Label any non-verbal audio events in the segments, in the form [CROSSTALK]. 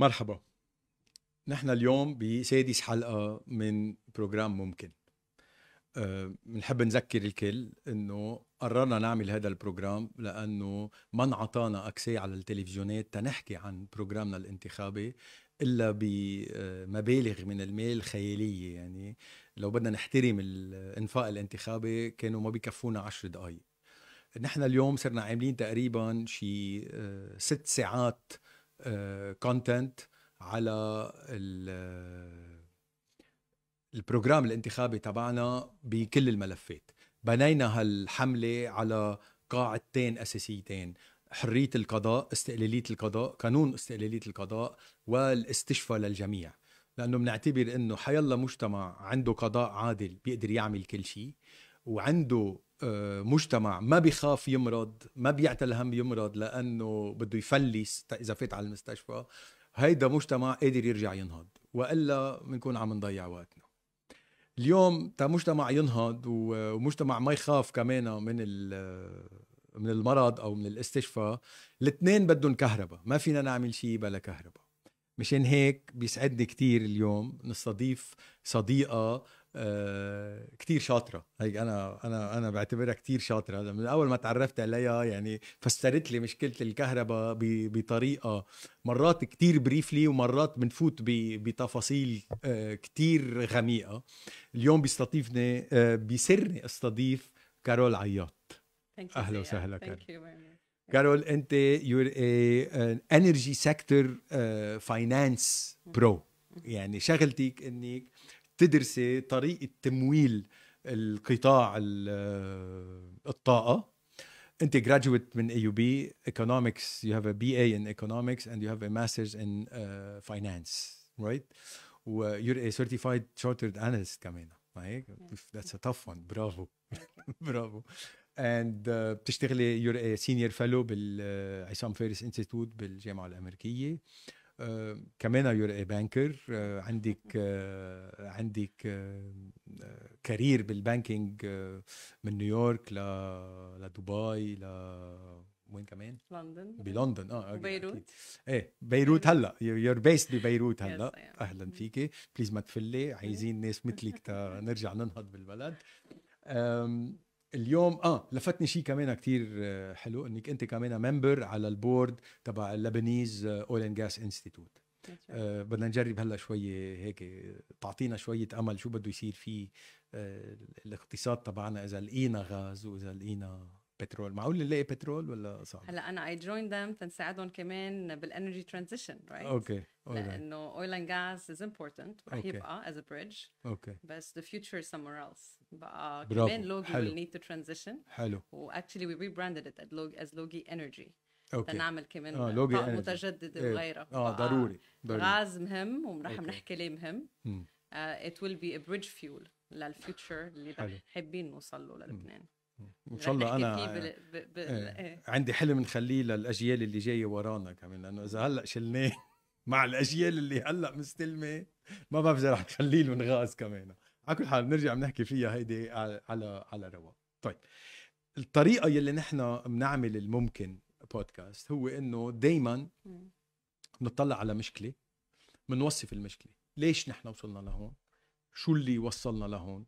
مرحبا. نحن اليوم بسادس حلقة من program ممكن. بنحب أه نذكر الكل إنه قررنا نعمل هذا ال program لأنه ما انعطانا access على التلفزيونات تنحكي عن program نا الانتخابي إلا بمبالغ من المال خياليه يعني لو بدنا نحترم الإنفاق الانتخابي كانوا ما بيكفونا عشر دقائق نحن اليوم صرنا عاملين تقريبا شي أه ست ساعات content على ال program الانتخابي تبعنا بكل الملفات. بنينا هالحملة على قاعدتين أساسيتين حرية القضاء استقلالية القضاء قانون استقلالية القضاء والاستشفاء للجميع. لأنه بنعتبر أنه حيالله مجتمع عنده قضاء عادل بيقدر يعمل كل شيء وعنده آه، مجتمع ما بيخاف يمرض ما بيعتل هم يمرض لأنه بده يفلس إذا فات على المستشفى. هيدا مجتمع قادر يرجع ينهض وإلا بنكون عم نضيع وقتنا. اليوم تا مجتمع ينهض ومجتمع ما يخاف كمان من من المرض أو من الاستشفاء الاثنين بدهم كهرباء ما فينا نعمل شيء بلا كهرباء مشان هيك بيسعدني كتير اليوم نستضيف صديقة آه كتير شاطرة. هي أنا أنا أنا بعتبرها كتير شاطرة. من أول ما تعرفت عليها يعني فسرت لي مشكلة الكهرباء بطريقة مرات كتير briefly ومرات بنفوت بتفاصيل آه كتير غميقة اليوم بيستضيفني آه بيسرني أستضيف كارول عياط. أهلا وسهلا كارول. كارول أنت energy sector uh, finance pro. يعني شغلتك إنك تدرسي طريقة تمويل القطاع الطاقة. انت graduate من AUB economics you have a BA in economics and you have a masters in finance right و you are a certified chartered analyst كمان هيك that's a tough one برافو برافو and بتشتغلي you are senior fellow بالعصام فارس institute بالجامعة الأمريكية. كمان you're a banker عندك uh, عندك career بال banking من نيويورك ل لدبي ل وين كمان؟ لندن. بلندن. آه بيروت. إيه بيروت هلا. you're based ببيروت هلا. أهلا فيكي. please ما تفلي. عايزين ناس مثلك [LAUGHS] نرجع ننهض بالبلد. اليوم آه لفتني شيء كمان كتير آه، حلو إنك أنت كمان member على ال board تبع ال Lebanese Oil and Gas Institute بدنا نجرب هلأ شوية هيك تعطينا شوية أمل شو بده يصير فيه آه الاقتصاد تبعنا إذا لقينا غاز وإذا لقينا بترول؟ معقول نلاقي بترول ولا صعب؟ هلأ أنا I joined them تنساعدهم كمان بال energy transition right okay لأنه oil and gas is important ورح يبقى as a bridge okay. بس the future somewhere else. بقى كمان LOGI will need to transition. حلو. و actually we rebranded it as LOGI Energy okay. تنعمل كمان آه LOGI متجدد إيه. وغيرها آه ضروري ضروري. غاز مهم ورح نحكي ليه مهم. it will be a bridge fuel لل future اللي حابين نوصل له للبنان. إن شاء الله أنا بال... بال... إيه. عندي حلم نخليه للأجيال اللي جاية ورانا كمان لأنه إذا هلأ شلناه [LAUGHS] مع الأجيال اللي هلأ مستلمة ما بعرف إذا رح تخلي لهم غاز كمان. على كل حال نرجع بنحكي فيها هيدي على على رواق. طيب الطريقة يلي نحن بنعمل الممكن بودكاست هو إنه دائما بنطلع على مشكلة بنوصف المشكلة. ليش نحن وصلنا لهون؟ شو اللي وصلنا لهون؟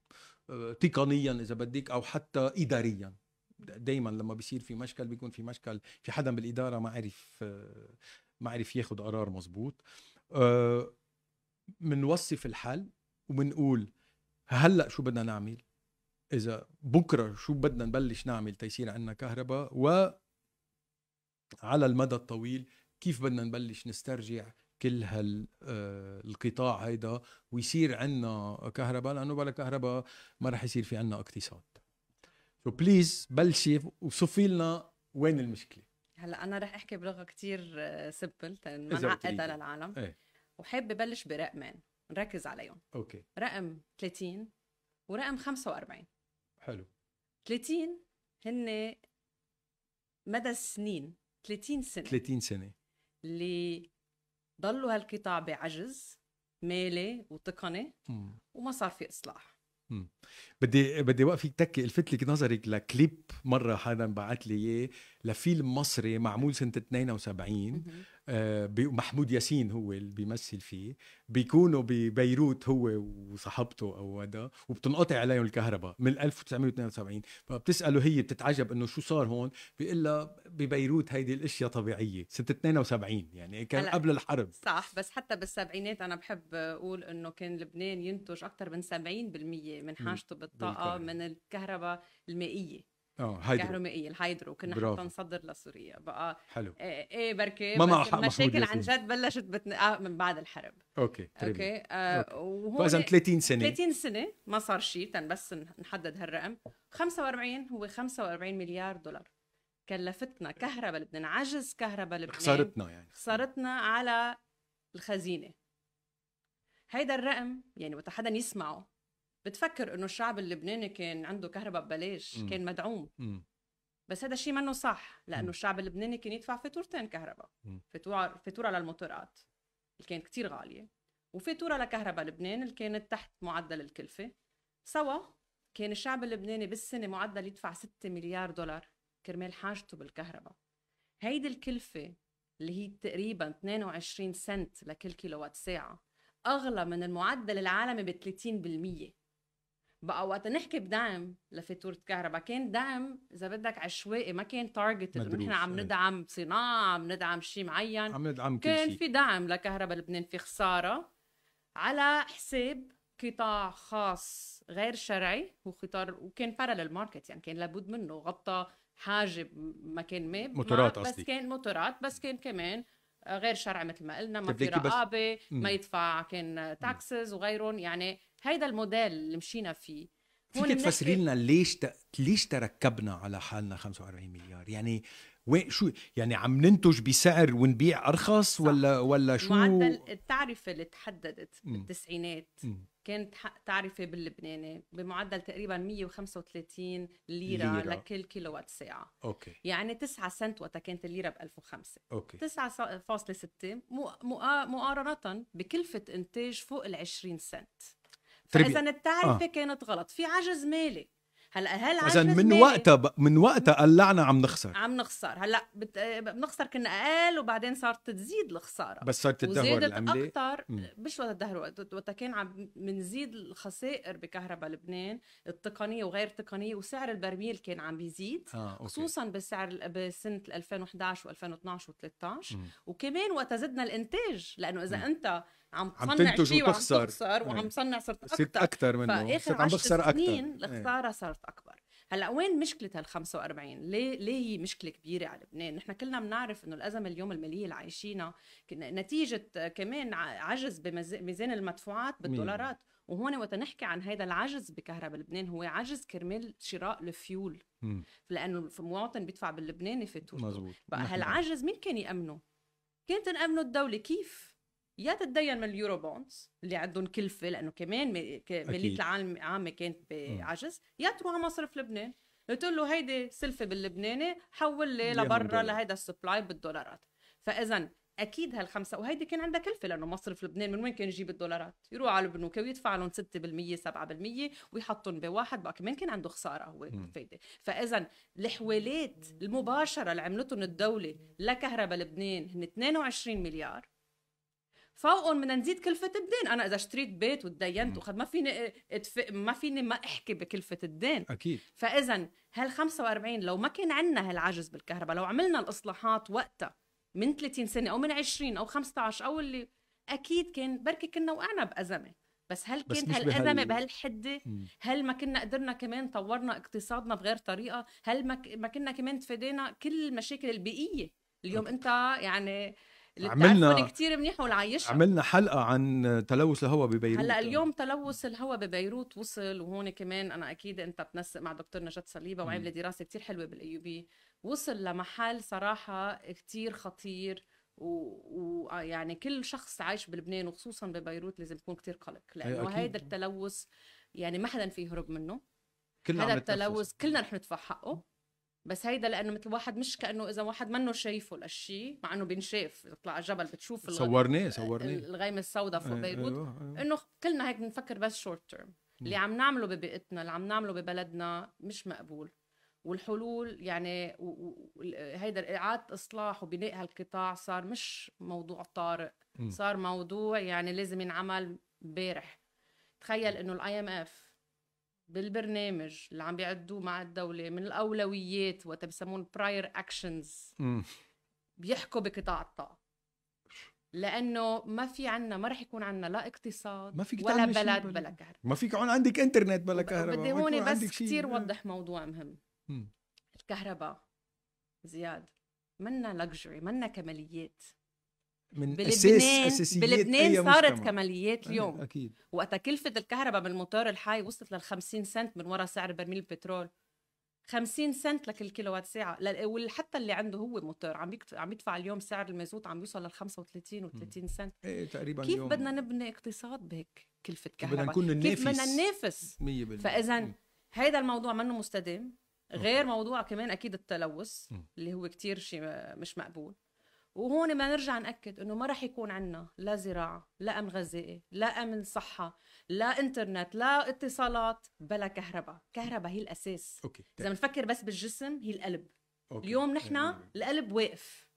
تقنيا إذا بدك أو حتى اداريا. دائما لما بيصير في مشكل بيكون في مشكل في حدا بالإدارة ما عرف ما عرف ياخذ قرار مزبوط بنوصف الحل وبنقول هلأ شو بدنا نعمل؟ إذا بكرة شو بدنا نبلش نعمل؟ تيصير عندنا كهرباء و على المدى الطويل كيف بدنا نبلش نسترجع كل هالقطاع آه، هيدا ويصير عندنا كهرباء لأنه بلا كهرباء ما رح يصير في عندنا اقتصاد. so please بلشي وصفي لنا وين المشكلة. هلأ أنا رح أحكي بلغة كتير simple آه، ما نعقدها للعالم. إيه. وحابة بلش برقمين نركز عليهم. أوكي. رقم 30 ورقم 45 حلو. 30 هن مدى السنين 30 سنة. 30 سنة. اللي ضلوا هالقطاع بعجز مالي وتقني وما صار في إصلاح. مم. بدي بدي وقفك تكي الفت لك نظرك لكليب مرة حدا بعت لي إياه لفيلم مصري معمول سنة 72 آه، محمود ياسين هو اللي بيمثل فيه. بيكونوا ببيروت هو وصاحبته أو هذا وبتنقطع عليهم الكهرباء من 1972 فبتسأله هي بتتعجب إنه شو صار هون؟ بيقول لها ببيروت هيدي الأشياء طبيعية سنة 72 يعني كان قبل الحرب. صح بس حتى بالسبعينات أنا بحب أقول إنه كان لبنان ينتج أكثر من 70% من حاجته بالطاقة من الكهرباء المائية. آه هيدرو. الكهرومائيه الهيدرو. كنا. حتى نصدر لسوريا بقى حلو. إيه, إيه بركي ما مشاكل عن جد بلشت بتن... آه من بعد الحرب. okay okay آه وهون فإذا 30 سنة. 30 سنة ما صار شيء تن بس نحدد هالرقم. 45 هو 45 مليار دولار. كلفتنا كهرباء لبنان عجز كهرباء لبنان. خسارتنا يعني. خسارتنا على الخزينة. هيدا الرقم يعني وقت حدا يسمعه بتفكر إنه الشعب اللبناني كان عنده كهرباء ببلاش م. كان مدعوم م. بس هذا الشيء منه صح لأنه. الشعب اللبناني كان يدفع فاتورتين كهرباء فاتوره فاتورة للموتورات اللي كانت كتير غالية وفاتورة لكهرباء لبنان اللي كانت تحت معدل الكلفة سوا كان الشعب اللبناني بالسنة معدل يدفع 6 مليار دولار كرمال حاجته بالكهرباء هيدي الكلفة اللي هي تقريبا 22 سنت لكل كيلو وات ساعة أغلى من المعدل العالمي ب 30% بقى وقت نحكي بدعم لفاتورة كهرباء. كان دعم إذا بدك عشوائي ما كان targeted انه نحن عم إيه. ندعم صناعة عم ندعم شيء معين. عم ندعم كل كان شي. في دعم لكهرباء لبنان في خسارة على حساب قطاع خاص غير شرعي وقطار وكان parallel market يعني كان لابد منه غطى حاجة مكان ما. موتورات بس قصدي. كان موتورات بس كان كمان غير شرعي مثل ما قلنا ما في رقابه ما يدفع كان taxes وغيرهم. يعني هيدا الموديل اللي مشينا فيه. فيك تفسري لنا ليش ت... ليش تركبنا على حالنا 45 مليار؟ يعني وين شو يعني عم ننتج بسعر ونبيع أرخص صح. ولا ولا شو؟ معدل التعرفة اللي تحددت بالتسعينات. كانت تعرفة باللبناني بمعدل تقريبا 135 ليرة, ليرة. لكل كيلو وات ساعة. أوكي. يعني 9 سنت وقتها كانت الليرة ب 1005 أوكي. 9.6 مقارنة بكلفة إنتاج فوق ال 20 سنت. فاذا التعرفة آه. كانت غلط. في عجز مالي. هلأ هل عجز إذا من وقتها من وقتها قلعنا عم نخسر. عم نخسر. هلأ بت... بنخسر كنا أقل وبعدين صارت تزيد الخسارة. بس صارت تدهور العمله أكثر مش وقت الدهور وقت كان عم بنزيد الخسائر بكهرباء لبنان التقنية وغير التقنية وسعر البرميل كان عم بيزيد آه، أوكي. خصوصا بالسعر بسنة 2011 و2012 و13 وكمان وقت زدنا الإنتاج لأنه إذا م. أنت عم تصنع شيء وعم تخسر وعم تصنع صرت أكثر صرت أكثر منه. صرت عم بخسر أكثر سنين الخساره صارت أكبر. هلأ وين مشكلة هال 45 ليه ليه هي مشكلة كبيرة على لبنان؟ نحن كلنا بنعرف إنه الأزمة اليوم المالية اللي عايشينها نتيجة كمان عجز بميزان المدفوعات بالدولارات. وهون وقت نحكي عن هذا العجز بكهرباء لبنان هو عجز كرمال شراء الفيول. لأنه المواطن بيدفع باللبناني فاتورته. مزبوط. بقى هالعجز مين كان يأمنه؟ كانت تامنه الدولة. كيف؟ يا تتدين من ال Eurobonds اللي عندهم كلفة لأنه كمان ماليه العالم العامه كانت بعجز. يا تروح على مصرف لبنان. قلت له هيدي سلفة باللبناني حول لي لبرا لهيدا ال supply بالدولارات. فإذا أكيد هالخمسة وهيدي كان عندها كلفة لأنه مصرف لبنان من وين كان يجيب الدولارات؟ يروح على البنوك ويدفع لهم 6% 7% ويحطهم بواحد بقى كمان كان عنده خسارة هو فايدة. فإذا الحوالات المباشرة اللي عملتهم الدولة لكهرباء لبنان هن 22 مليار. فوقهم بدنا نزيد كلفة الدين، أنا إذا اشتريت بيت وتدينت وخد ما فيني اتفق ما فيني ما أحكي بكلفة الدين أكيد فإذا هال 45 لو ما كان عندنا هالعجز بالكهرباء، لو عملنا الإصلاحات وقتها من 30 سنة أو من 20 أو 15 أو اللي أكيد كان بركي كنا وقعنا بأزمة بس هل كانت هالأزمة بهال... بهالحدة؟ هل ما كنا قدرنا كمان طورنا اقتصادنا بغير طريقة؟ هل ما, ك... ما كنا كمان تفادينا كل المشاكل البيئية؟ اليوم أنت يعني عملنا كثير منيح والعايشها عملنا حلقة عن تلوث الهواء ببيروت هلا اليوم تلوث الهواء ببيروت وصل وهون كمان أنا أكيد أنت بتنسق مع دكتور نجاة صليبة وعاملة دراسة كثير حلوة بالايوبي وصل لمحل صراحة كثير خطير ويعني و... كل شخص عايش بلبنان وخصوصا ببيروت لازم يكون كثير قلق لأنه هيدا التلوث يعني ما حدا فيه يهرب منه. كلنا هذا التلوث كلنا رح ندفع حقه. بس هيدا لأنه مثل واحد مش كأنه إذا واحد منه شايفه الشيء مع إنه بينشاف تطلع على الجبل بتشوف صورناه صورناه. الغيمة السوداء فوق بيروت. أيوة أيوة. إنه كلنا هيك بنفكر بس شورت تيرم اللي عم نعمله ببيئتنا اللي عم نعمله ببلدنا مش مقبول. والحلول يعني هيدا اعاده إصلاح وبناء هالقطاع صار مش موضوع طارئ. صار موضوع يعني لازم ينعمل امبارح تخيل إنه ال IMF بالبرنامج اللي عم بيعدوه مع الدولة من الأولويات وقت بسمون prior actions بيحكوا بقطاع الطاقة. لأنه ما في عنا ما رح يكون عنا لا اقتصاد ما فيك ولا بلد بلا كهرباء. ما فيك عندك انترنت بلا كهرباء بدي هون بس كثير وضح موضوع مهم. م. الكهرباء زياد منا luxury منا كماليات. من بلبنان أساسيات بلبنان صارت مجتمع. كماليات اليوم. أكيد. وقتها كلفه الكهرباء بالموتور الحي وصلت لل 50 سنت من وراء سعر برميل البترول. 50 سنت لكل كيلو وات ساعه وحتى اللي عنده هو موتور عم عم يدفع اليوم سعر المازوت عم يوصل لل 35 و 30 سنت. إيه تقريبا كيف بدنا نبني اقتصاد بهيك كلفة كهرباء بدنا نكون ننافس؟ كيف بدنا ننافس؟ 100% فاذا هيدا الموضوع منه مستدام. غير موضوع كمان أكيد التلوث اللي هو كتير شيء مش مقبول. وهون بدنا نرجع نأكد إنه ما راح يكون عندنا لا زراعة لا أمن غذائي لا أمن صحة لا إنترنت لا اتصالات بلا كهرباء. كهرباء هي الأساس. أوكي إذا بنفكر بس بالجسم هي القلب. أوكي. اليوم نحن القلب واقف.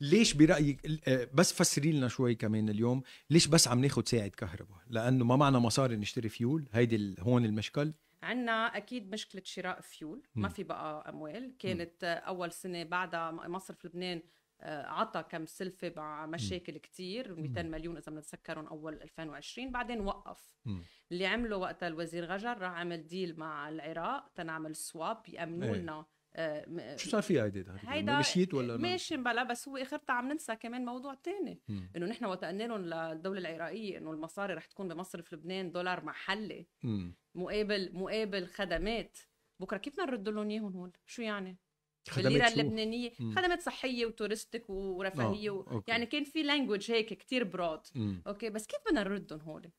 ليش برأيك آه، بس فسري لنا شوي كمان اليوم ليش بس عم ناخذ ساعة كهرباء؟ لأنه ما معنا مصاري نشتري فيول هيدي هون المشكل. عندنا أكيد مشكلة شراء فيول ما في بقى أموال. كانت م. أول سنة بعدها مصرف لبنان عطى كم سلفة مع مشاكل كتير 200 مليون إذا بنتذكرهم أول 2020 بعدين وقف. م. اللي عمله وقتها الوزير غجر راح عمل ديل مع العراق تنعمل سواب يامنوا. لنا آه شو صار في هيدي هيدا مشيت ولا ماشي بلا بس هو اخرتها عم ننسى كمان موضوع تاني. إنه نحن وقت قلنا لهم للدولة العراقية إنه المصاري رح تكون بمصرف لبنان دولار محلي. مقابل مقابل خدمات. بكرة كيف بدنا نرد لهم إياهم هون شو يعني؟ بالليره اللبنانية. خدمات صحية و touristique ورفاهية و... يعني كان في language هيك كتير broad أوكي بس كيف بدنا نردهم هول؟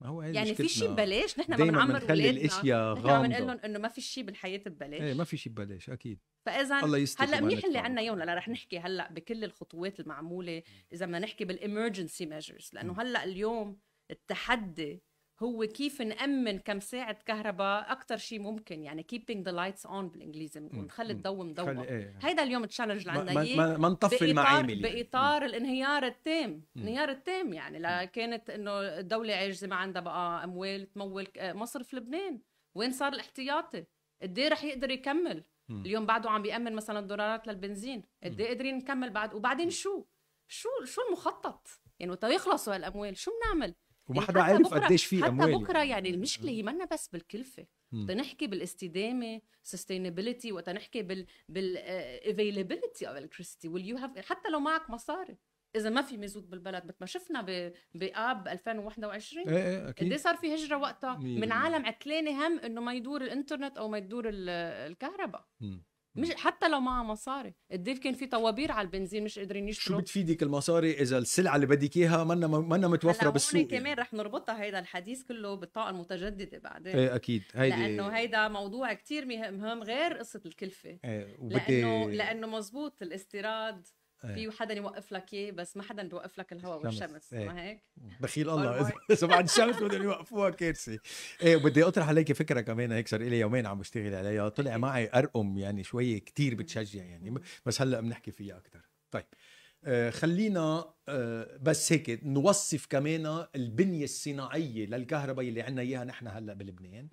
ما هو يعني في شيء ببلاش؟ نحن ما بنعمر ولادنا الإشياء غامضه نحن بنقول لهم إنه ما في شيء بالحياة ببلاش. إيه ما في شيء ببلاش أكيد. فاذا الله هلأ منيح اللي عندنا اليوم لا رح نحكي هلأ بكل الخطوات المعمولة إذا بدنا نحكي بال emergency measures لأنه هلأ اليوم التحدي هو كيف نأمن كم ساعة كهرباء؟ أكثر شيء ممكن يعني keeping the lights on بالإنجليزي بنقول نخلي الضوء مضوى إيه. هيدا اليوم التشالنج اللي عندنا إياه. ما, نطفي المعامل بإطار الانهيار التام الانهيار التام يعني لا كانت إنه الدولة عاجزة ما عندها بقى أموال تمول مصرف لبنان. وين صار الاحتياطي؟ قد إيه رح يقدر يكمل؟ م. اليوم بعده عم بيأمن مثلا دولارات للبنزين. قد إيه قادرين نكمل بعد؟ وبعدين شو؟ شو شو المخطط؟ يعني وقت يخلصوا هالأموال شو بنعمل؟ وما حدا عارف قديش في أموال حتى بكرة يعني. المشكلة هي منا بس بالكلفة. وقت نحكي بالاستدامة sustainability وقت نحكي بال بال availability of electricity will you have حتى لو معك مصاري. إذا ما في مازوت بالبلد. مثل ما شفنا بآب 2021 إيه إيه أكيد. قد صار في هجرة وقتها؟ من عالم عتلانه هم إنه ما يدور الإنترنت أو ما يدور الكهرباء. مش حتى لو معها مصاري قد كان في طوابير على البنزين مش قادرين يشتروا شو بتفيدك المصاري إذا السلعة اللي بدك إياها منا منا متوفرة بالسوق كمان يعني. رح نربطها هيدا الحديث كله بالطاقة المتجددة بعدين. إيه أكيد. هيدي لأنه هيدا موضوع كتير مهم غير قصة الكلفة. إيه وبدي... لأنه لأنه مزبوط الاستيراد في حدا يوقف لك اياه بس ما حدا بيوقف لك الهواء والشمس إيه. ما هيك بخيل الله [LAUGHS] إذا بعد الشمس بدهم يوقفوها كارثة. إيه بدي أطرح عليك فكرة كمان هيك صار لي يومين عم بشتغل عليها طلع معي أرقم يعني شوي كتير بتشجع يعني بس هلأ بنحكي فيها أكثر طيب. آه خلينا آه بس هيك نوصف كمان البنية الصناعية للكهرباء اللي عنا إياها نحن هلأ بلبنان.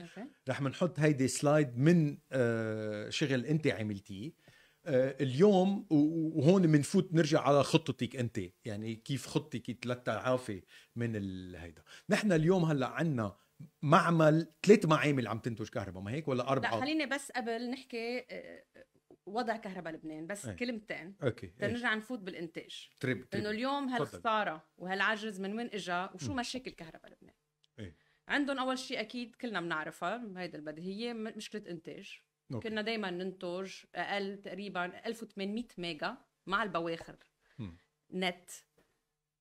رح منحط هيدي سلايد من آه شغل أنت عملتيه. اليوم وهون بنفوت نرجع على خطتك أنت. يعني كيف خطتك للتعافي من هيدا. نحن اليوم هلأ عندنا معمل ثلاث معامل عم تنتج كهرباء. ما هيك؟ ولا أربعة؟ لا خليني بس قبل نحكي آه، وضع كهرباء لبنان. بس أي. كلمتين. أوكي تنرجع نفوت بالإنتاج. طيب, إنه اليوم هالخساره وهالعجز من وين اجى وشو م. مشاكل كهرباء لبنان؟ أي. عندهم أول شيء أكيد كلنا بنعرفها هيدا البديهية مشكلة إنتاج. أوكي. كنا دائما ننتج أقل تقريبا 1800 ميجا مع البواخر. م. نت.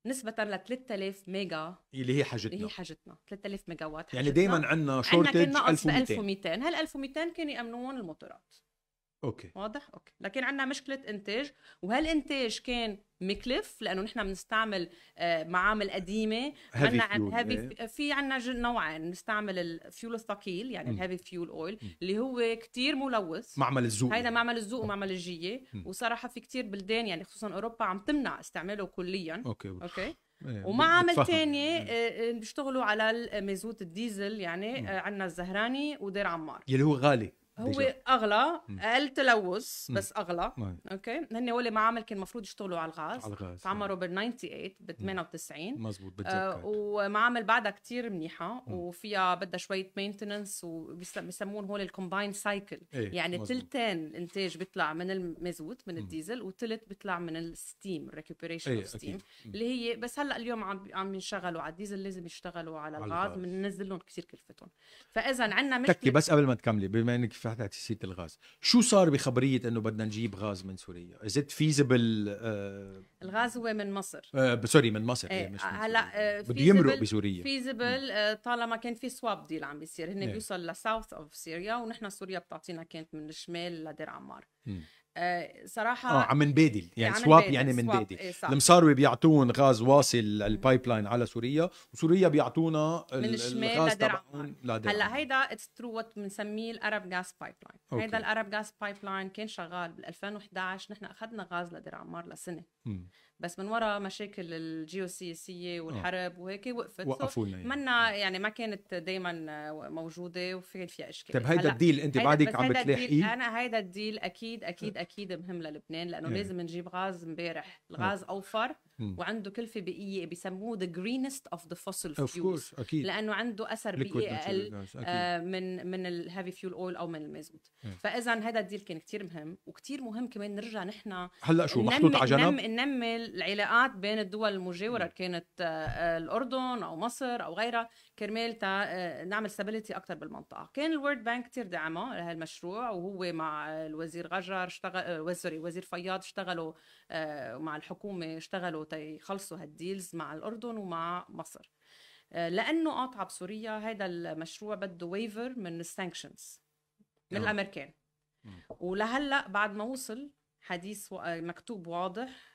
نسبة ل 3000 ميجا. اللي هي حاجتنا. اللي هي حاجتنا. 3000 ميجا وات يعني دائما عندنا shortage 1200 1200 هال 1200 كانوا يأمنون الموتورات؟ أوكي. واضح؟ أوكي. لكن عندنا مشكلة إنتاج. وهالإنتاج كان مكلف لأنه نحن بنستعمل آه، معامل قديمة fuel heavy إيه. في عندنا نوعين بنستعمل الفيول الثقيل يعني. ال heavy fuel oil. اللي هو كتير ملوث معمل الذوق هيدا معمل الذوق ومعمل الجية. وصراحة في كتير بلدان يعني خصوصا أوروبا عم تمنع استعماله كليا أوكي أوكي إيه، ومعامل. تانية إيه. آه، آه، بيشتغلوا على المازوت الديزل يعني عندنا الزهراني ودير عمار يلي هو غالي هو. أغلى مم. أقل تلوث مم. بس أغلى آه، أوكي هن هول معامل كان المفروض يشتغلوا على الغاز على الغاز تعمروا بال 98 ب 98 مزبوط آه بتذكر ومعامل بعدها كتير منيحة مم. وفيها بدها شوية maintenance وبيسمون هول ال combined cycle إيه، يعني. تلتين الانتاج بيطلع من المازوت من مم. الديزل وتلت بيطلع من ال steam ال recuperation إيه of steam مم. اللي هي بس هلأ اليوم عم عم ينشغلوا على الديزل لازم يشتغلوا على على الغاز. بننزل لهم كثير كلفتهم فاذا عندنا تكي مشكلة بس قبل ما تكملي بما إنك فتحتي سيره الغاز. شو صار بخبرية إنه بدنا نجيب غاز من سوريا؟ is it feasible الغاز هو من مصر. sorry من مصر. إيه، إيه مش من هلا،. آه، بده يمرق بسوريا. feasible طالما كان في swap deal عم بيصير. هن إيه. بيوصل ل south of سوريا ونحن سوريا بتعطينا كانت من الشمال لدير عمار. آه، صراحة آه عم نبادل يعني سواب يعني من swap، بادل إيه،. المصاروي بيعطون غاز واصل ال pipeline على سوريا وسوريا بيعطونا من ال- الشمال لدير هلأ. هيدا it's true, what بنسميه ال Arab Gas Pipeline. هيدا ال Arab Gas Pipeline كان شغال بال 2011 نحن أخذنا غاز لدير عمار لسنة مم. بس من وراء مشاكل الجيوسياسيه والحرب وهيك وقفت. وقفوا لنا إياه. منا يعني ما كانت دائما موجودة وفي فيها اشكال طيب هيدا ال deal أنت بعدك عم بتلاحقيه؟ أنا هيدا ال deal أكيد أكيد أكيد مهم للبنان لأنه إيه. لازم نجيب غاز امبارح. الغاز أوفر. وعنده كلفة بيئية بيسموه the greenest of the fossil of fuels أكيد. لأنه عنده أثر بيئي أقل. آه، من من ال heavy fuel oil أو من المازوت. فاذا هذا ال deal كان كتير مهم وكتير مهم كمان نرجع نحن هلأ شو محطوط على جنب؟ ننمي, العلاقات بين الدول المجاورة كانت آه، آه، الأردن أو مصر أو غيرها كرمال آه، نعمل stability أكثر بالمنطقة. كان ال World Bank كثير دعمه لهالمشروع وهو مع الوزير غجر اشتغل sorry وزير فياض اشتغلوا آه، مع الحكومة اشتغلوا تيخلصوا هال deals مع الأردن ومع مصر آه، لأنه قاطعه بسوريا هذا المشروع بده waiver من ال sanctions من. الأمريكان. ولهلأ بعد ما وصل حديث آه، مكتوب واضح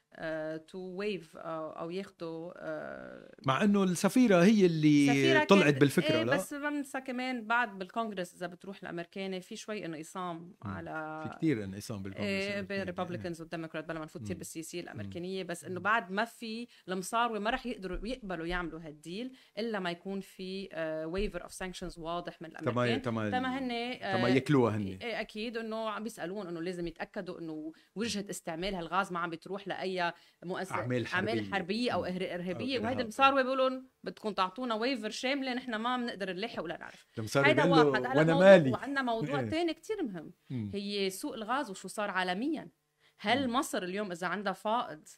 to waive أو ياخذوا آه، مع إنه السفيرة هي اللي طلعت بالفكرة إيه لا بس ما بننسى كمان بعد بالكونغرس إذا بتروح الأمريكاني في شوي انقسام. على في كثير انقسام بالكونغرس إيه. بين ال Republicans وال Democrats بلا ما نفوت كثير. بالسياسية. الأمريكانية بس إنه. بعد ما في المصاروي ما رح يقدروا يقبلوا يعملوا هال deal إلا ما يكون في waiver of sanctions واضح من الأمريكان تما تما هن تما آه، ياكلوها هن إيه أكيد إنه عم بيسألون إنه لازم يتأكدوا إنه وجهة استعمال هالغاز ما عم بتروح لأي حربية. أعمال حربية أو مم. إهر- ارهابيه وهيدا إرهاب. المصاروي بيقولوا بدكم تعطونا waiver شامله نحن ما بنقدر نلاحق ولا نعرف هيدا واحد هلا وأنا مالي وعندنا موضوع إيه. تاني كتير مهم. هي سوق الغاز وشو صار عالميا هل. مصر اليوم إذا عندها فائض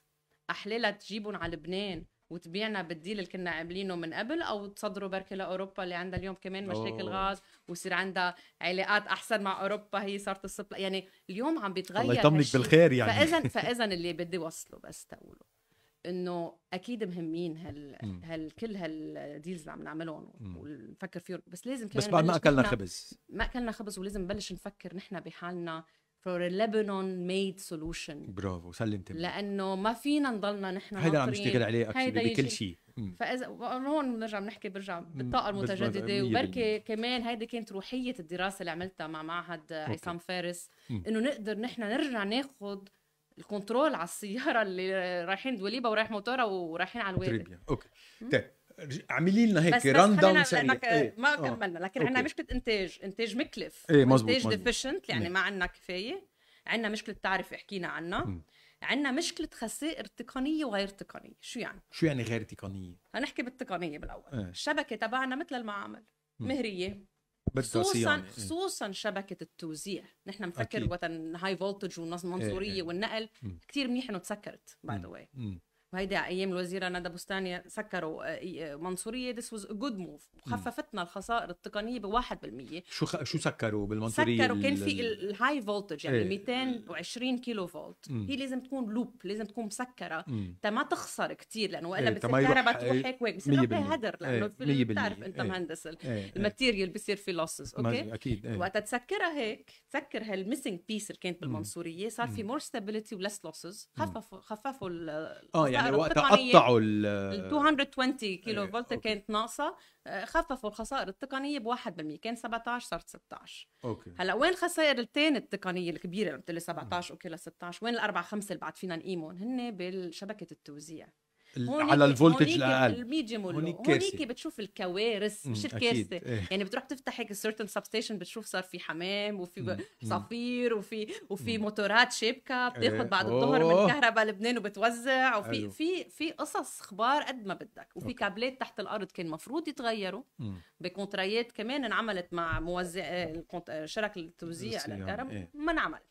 أحلى تجيبهم على لبنان وتبيعنا بالديل اللي كنا عاملينه من قبل أو تصدروا بركي لأوروبا اللي عندها اليوم كمان مشاكل أوه. غاز ويصير عندها علاقات أحسن مع أوروبا هي صارت السبلا يعني اليوم عم بيتغير الله يطمنك. بالخير يعني فاذا [LAUGHS] فاذا اللي بدي وصله بس تقوله إنه أكيد مهمين هال. هال كل هالديلز اللي عم نعملهم. ونفكر فيهم بس لازم كمان بس بعد ما أكلنا خبز ما أكلنا خبز ولازم نبلش نفكر نحن بحالنا for a Lebanon made solution برافو سلمت. لأنه ما فينا نضلنا نحن هيدا عم. نشتغل عليه actually بكل. شيء. فإذا هون بنرجع بنحكي برجع بالطاقة المتجددة وبركي كمان هيدي كانت روحية الدراسة اللي عملتها مع معهد عصام فارس. إنه نقدر نحن نرجع ناخذ ال control على السيارة اللي رايحين دوليبه ورايح موتورها ورايحين على الوادي okay. طيب اعملي لنا هيك rundown سريع إيه. ما آه. كملنا لكن okay. عندنا مشكلة انتاج إنتاج مكلف إيه، مزبوط، إنتاج. deficient يعني نعم. ما عندنا كفاية عندنا مشكلة تعرف حكينا عنها. عندنا مشكلة خسائر تقنية وغير تقنية شو يعني شو يعني غير تقنية؟ هنحكي بالتقنية بالأول إيه. الشبكه تبعنا مثل المعامل. مهرية خصوصا إيه. خصوصا شبكة التوزيع نحن. مفكر وقت high voltage والمنصوريه إيه، إيه. والنقل. كثير منيح إنه تسكرت by the way على أيام الوزيرة ندى بستاني سكروا آه، آه، منصورية this was good move وخففتنا الخسائر التقنية ب 1% شو خ... شو سكروا بالمنصورية سكروا كان في ال high voltage يعني إيه. 220 كيلو فولت مم. هي لازم تكون loop لازم تكون مسكرة تا ما تخسر كثير لأنه والا إيه. بتصير الكهرباء تروح إيه، هيك وهيك بصير هدر لأنه إيه. بتعرف أنت إيه. مهندس. ال material بصير في losses okay أكيد إيه. وقت تسكرها هيك تسكر هال missing piece اللي كانت بالمنصورية صار في more stability و less losses خففوا خففوا آه يعني وقتها قطعوا ال 220 كيلو فولت كانت ناقصة. آه، خففوا الخسائر التقنية ب 1% كان 17 صارت 16 okay. هلا وين الخسائر الثانية التقنية الكبيرة؟ اللي قلت لي 17 okay ل 16 وين الاربع خمسة اللي بعد فينا نقيمهم؟ هن بالشبكة التوزيع. على ال voltage الاقل ال medium هونيك, بتشوف الكوارث مش الكارثه إيه. يعني بتروح تفتح هيك certain substation بتشوف صار في حمام وفي صفير وفي وفي موتورات شابكه بتاخذ إيه. بعد الظهر من كهرباء لبنان وبتوزع. وفي في في قصص أخبار قد ما بدك. وفي okay. كابلات تحت الأرض كان المفروض يتغيروا. بكونترايات كمان انعملت مع موزع شركة التوزيع للكهرباء. إيه. ما انعملت.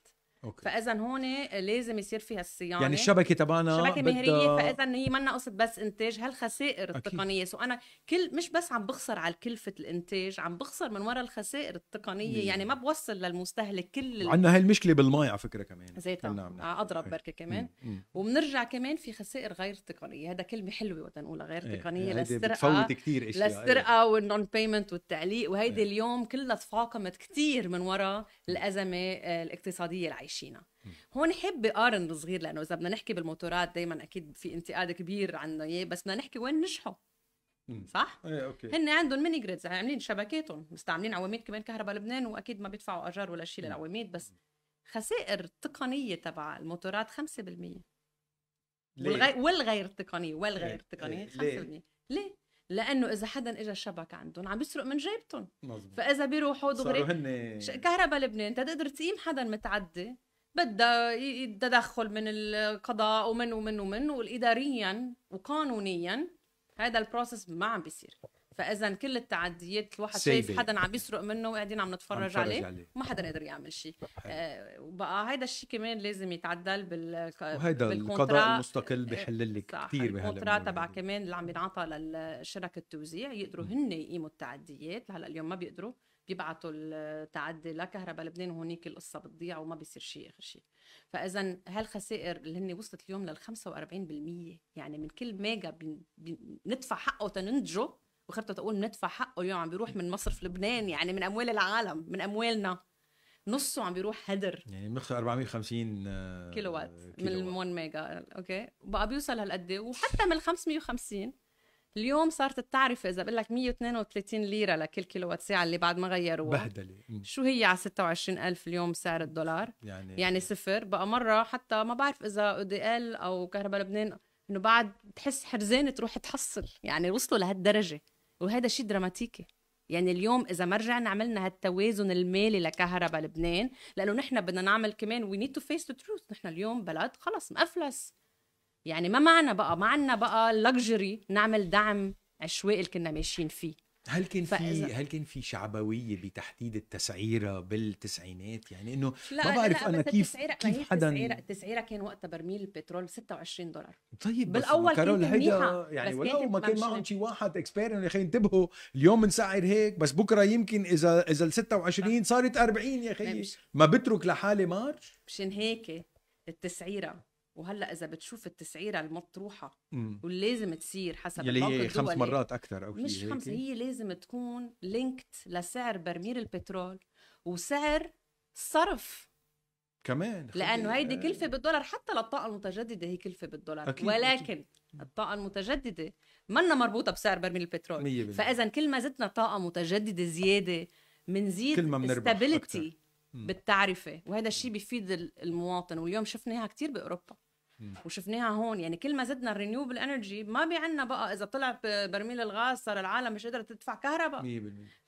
okay. فاذا هون لازم يصير فيها الصيانة. يعني الشبكة تبعنا شبكه مهرية فاذا هي منا قصه بس إنتاج. هالخسائر التقنية so أنا كل مش بس عم بخسر على كلفة الإنتاج عم بخسر من وراء الخسائر التقنية. مم. يعني ما بوصل للمستهلك كل عندنا هاي المشكلة بالمي على فكرة كمان. زيتها نعم. أضرب بركة كمان. وبنرجع كمان في خسائر غير تقنية. هذا كلمة حلوة وقت نقولها غير إيه. تقنية. للسرقة كثير إشياء. للسرقة وال non-payment والتعليق. وهيدي إيه. اليوم كلها تفاقمت كثير من وراء الأزمة آه، الاقتصادية اللي عايشينها. هون حب قارن صغير لأنه إذا بدنا نحكي بالموتورات دائما أكيد في انتقاد كبير عنه إياه بس بدنا نحكي وين نجحوا. صح؟ إيه okay. هن عندهم mini grids عاملين شبكاتهم مستعملين عواميد كمان كهرباء لبنان وأكيد ما بيدفعوا أجار ولا شيء للعواميد بس خسائر التقنيه تبع الموتورات 5% والغير والغير تقنية والغير تقنية 5% ليه؟ ليه؟ لأنه إذا حدا اجى الشبكه عندهم عم بيسرق من جيبتهم. فإذا بيروحوا دغري هن... كهرباء لبنان تقدر تقيم حدا متعدي. بدها تدخل من القضاء ومن ومن ومن والاداريا وقانونيا هذا ال process ما عم بيصير. فإذا كل التعديات الواحد شايف حدا عم يسرق منه وقاعدين عم نتفرج عليه, عليه. ما حدا قادر يعمل شيء. آه وبقى هذا الشيء كمان لازم يتعدل بال وهيدا القضاء المستقل بحل لك كثير الكونترا تبع كمان اللي عم ينعطى للشركة التوزيع يقدروا هن يقيموا التعديات. هلا اليوم ما بيقدروا بيبعتوا التعدي لكهرباء لبنان وهونيك القصة بتضيع وما بيصير شيء آخر شيء. فإذا هالخسائر اللي هن وصلت اليوم لل 45% يعني من كل ميجا بندفع حقه تننتجه وخرت تقول ندفع حقه اليوم عم بيروح من مصرف لبنان يعني من أموال العالم من أموالنا. نصه عم بيروح هدر. يعني بنخسر 450 كيلو وات من 1 ميجا okay؟ بقى بيوصل هالقد وحتى من 550 اليوم صارت التعرفه إذا بقول لك 132 ليرة لكل كيلو وات ساعة اللي بعد ما غيروها. بهدلة. شو هي على 26000 اليوم سعر الدولار؟ يعني يعني صفر. بقى مرة حتى ما بعرف إذا EDL أو كهرباء لبنان إنه بعد تحس حرزان تروح تحصل. يعني وصلوا لهالدرجة. وهذا شيء دراماتيكي. يعني اليوم إذا ما رجعنا عملنا هالتوازن المالي لكهرباء لبنان لأنه نحن بدنا نعمل كمان we need to face the truth نحن اليوم بلد خلص مأفلس يعني ما معنا بقى ما عنا بقى luxury نعمل دعم عشوائي اللي كنا ماشيين فيه. هل كان في هل كان في شعبوية بتحديد التسعيرة بالتسعينات؟ يعني إنه ما بعرف أنا كيف كيف حدا التسعيره التسعيرة كان وقتها برميل البترول ب 26 دولار. طيب بالأول كارول هيدا يعني ولو ما كان معهم شي واحد experience يا أخي انتبهوا اليوم بنسعر هيك بس بكرة يمكن اذا إذا ال 26 صارت 40 يا أخي. ما بترك لحالي marge؟ مشان هيك التسعيرة. وهلأ إذا بتشوف التسعيرة المطروحة واللازم تصير حسب يلي هي خمس مرات أكثر أو مش خمسه هي لازم تكون لينكت لسعر برميل البترول وسعر صرف. كمان لأنه هيدي كلفة بالدولار حتى للطاقة المتجددة هي كلفة بالدولار. أكيد ولكن أكيد. الطاقة المتجددة منا مربوطة بسعر برميل البترول. فإذا كل ما زدنا طاقة متجددة زيادة ما stability بالتعرفه وهذا الشيء بيفيد المواطن واليوم شفناها كثير بأوروبا. وشفناها هون يعني كل ما زدنا ال renewable energy ما بيعنا بقى إذا طلع برميل الغاز صار العالم مش قادرة تدفع كهرباء. 100%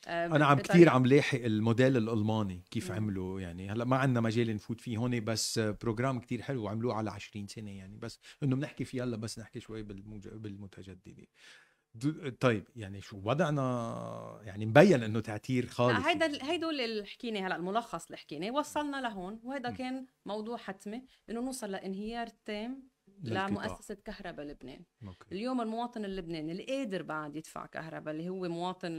آه أنا عم كثير عم لاحق الموديل الألماني كيف مم. عملوا يعني هلأ ما عندنا مجال نفوت فيه هون بس program كتير حلو عملوه على 20 سنة يعني بس إنه بنحكي فيه هلأ بس نحكي شوي بالمتجددة. طيب يعني شو وضعنا؟ يعني مبين إنه تعتير خالص هيدا هيدول اللي حكينا هلأ الملخص اللي حكينا وصلنا لهون وهذا كان موضوع حتمي إنه نوصل لإنهيار تام لمؤسسة كهرباء لبنان. okay. اليوم المواطن اللبناني اللي قادر بعد يدفع كهرباء اللي هو مواطن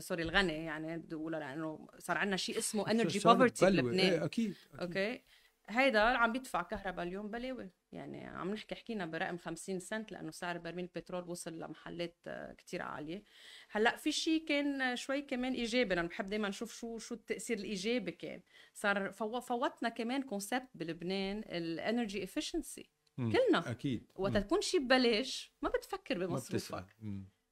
sorry الغني يعني بدي لأنه صار عندنا شيء اسمه energy poverty بلبنان إيه أكيد. أكيد. okay؟ هيدا عم بيدفع كهرباء اليوم بلاوي. يعني عم نحكي حكينا برقم 50 سنت لأنه سعر برميل البترول وصل لمحلات آه، كتير عالية. هلأ في شيء كان شوي كمان إيجابي أنا بحب دائما نشوف شو شو التأثير الإيجابي كان. صار فوتنا كمان concept بلبنان ال energy efficiency كلنا. أكيد. وقت تكون شيء ببلاش ما بتفكر بمصروفك.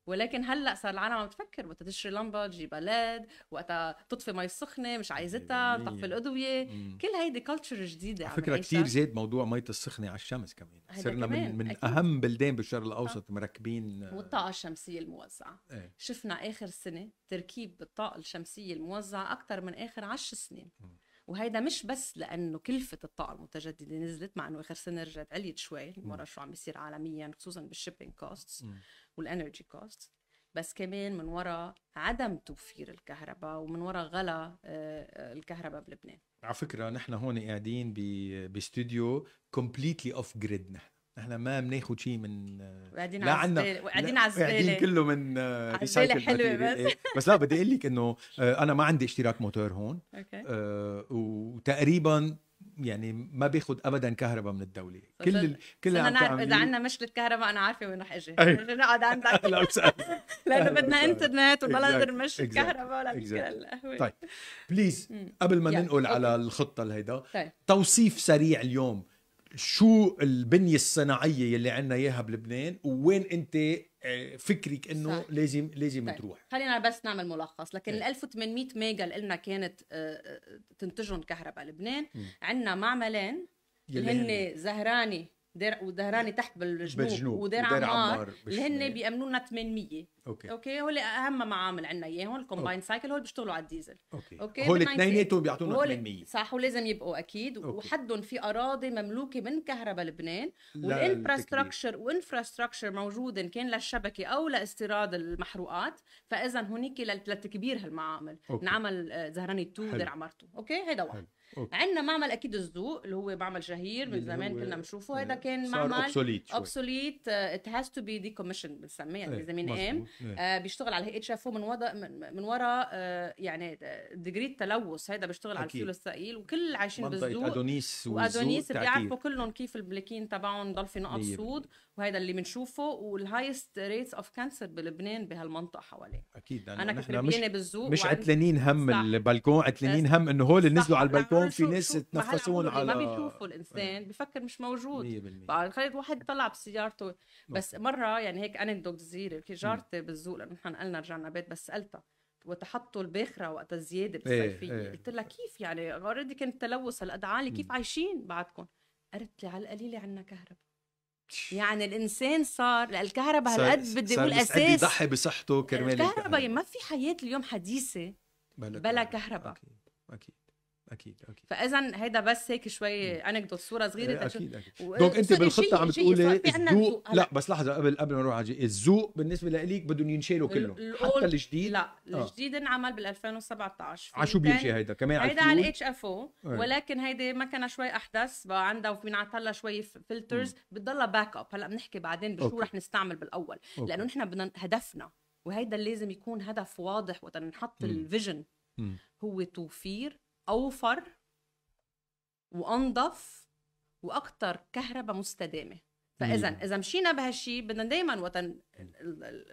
ولكن هلا صار العالم عم تفكر. وقت تشتري لمبة تجيبها LED وقت تطفي مي سخنه مش عايزتها تطفي الأضوية. كل هيدي culture جديدة على فكرة كثير زاد موضوع مي السخنة على الشمس كمان. صرنا من من أكيد. أهم بلدان بالشرق الأوسط مركبين والطاقة الشمسية الموزعة. إيه. شفنا آخر سنة تركيب الطاقة الشمسية الموزعة أكثر من آخر 10 سنين. م. وهيدا مش بس لأنه كلفة الطاقة المتجددة نزلت مع إنه آخر سنة رجعت عليت شوي. ورا شو عم بيصير عالميا خصوصا بال shipping costs وال energy cost بس كمان من وراء عدم توفير الكهرباء ومن وراء غلا آه، آه، الكهرباء بلبنان على فكرة نحن هون قاعدين باستوديو completely off grid نحن. نحن ما بناخذ شيء من وقاعدين لا عنا. وقاعدين على الزبالة. قاعدين كله من recycle حلوة بس. إيه. بس لا بدي أقول لك إنه آه، أنا ما عندي اشتراك موتور هون [LAUGHS] okay. وتقريبا يعني ما بياخذ ابدا كهرباء من الدولة. كل ال... كل اللي نعرف إذا عندنا مشكلة كهرباء أنا عارفة وين رح إجي. نقعد عندك. [LAUGHS] [LAUGHS] لأنه بدنا إنترنت وما نقدر نمشي الكهرباء ولا القهوه طيب. please قبل ما ننقل على الخطة الهيدا طيب. توصيف سريع اليوم. شو البنية الصناعية اللي عندنا إياها بلبنان؟ ووين أنت آه، فكرك انه صح. لازم لازم طيب. تروح خلينا بس نعمل ملخص لكن ال 1800 ميجا اللي قلنا كانت آه، آه، تنتجهم كهرباء لبنان عندنا معملين اللي هن زهراني دير ودهراني تحت بالجنوب, بالجنوب. ودير, ودير عمار, عمار اللي هن بيامنوا لنا 800 okay. okay؟ هول أهم معامل عندنا اياهم ال combined cycle هول بيشتغلوا على الديزل. okay, okay. هول اثنيناتهم بيعطونا 800 صح ولازم يبقوا أكيد. okay. وحدهم في أراضي مملوكة من كهرباء لبنان وال infrastructure و infrastructure موجود ان كان للشبكة أو لاستيراد المحروقات. فاذا هونيك لتكبير هالمعامل. نعمل آه، زهراني 2 دير عمار 2 okay؟ هيدا واحد. عندنا معمل أكيد الزوق اللي هو معمل شهير من زمان كنا بنشوفه هذا كان معمل obsolete obsolete it has to be decommissioned بنسميه يعني لازم ينقام آه بيشتغل على HFO من وضع من وراء آه يعني degree التلوث. هذا بيشتغل على الفيول الثقيل وكل عايشين بالزوق أدونيس وادونيس بيعرفوا كلهم كيف البلكين تبعهم ضل في نقط سود وهذا اللي بنشوفه وال highest rates of cancer بلبنان بهالمنطقة حواليه. أكيد أنا كنت مش بالزوق مش عتلانين هم البلكون عتلانين هم إنه هول اللي نزلوا على البلكون في ناس تنفسون على ما بيشوفوا الإنسان بفكر مش موجود. 100% خليت واحد طلع بسيارته بس. مرة يعني هيك anecdote صغيرة في جارتي بالزوق لأنه نحن نقلنا رجعنا بيت بس سألتها وتحطوا الباخرة وقت الزيادة بالصيفية؟ إيه. إيه. قلت لها كيف يعني؟ already كان التلوث هالقد عالي كيف عايشين بعدكم؟ قالت لي على القليلة عندنا كهرباء. [LAUGHS] يعني الإنسان صار الكهرباء هالقد بدي أقول أساس. يضحي بصحته كرمال الكهرباء ما في حياة اليوم حديثة بلا كهرباء. أكيد أكيد. أكيد أكيد. فاذا هيدا بس هيك شوي anecdote صورة صغيرة إيه أكيد أكيد. donc أنت بالخطة عم تقولي الذوق لا بس لحظة قبل قبل ما نروح على الذوق بالنسبة لك بدهم ينشالوا كلهم حتى الجديد؟ لا آه. الجديد انعمل بال 2017 على شو بيمشي هيدا؟ كمان هيدا على ال HFO ولكن هيدي مكنه شوي أحدث بقى عندها وبينعطى لها شوي filters بتضلها backup هلأ بنحكي بعدين بشو رح نستعمل بالأول. لأنه نحن بدنا هدفنا وهيدا لازم يكون هدف واضح وقت نحط ال vision هو توفير أوفر وانظف وأكثر كهرباء مستدامة. فإذا إذا مشينا بهالشيء بدنا دائما وقت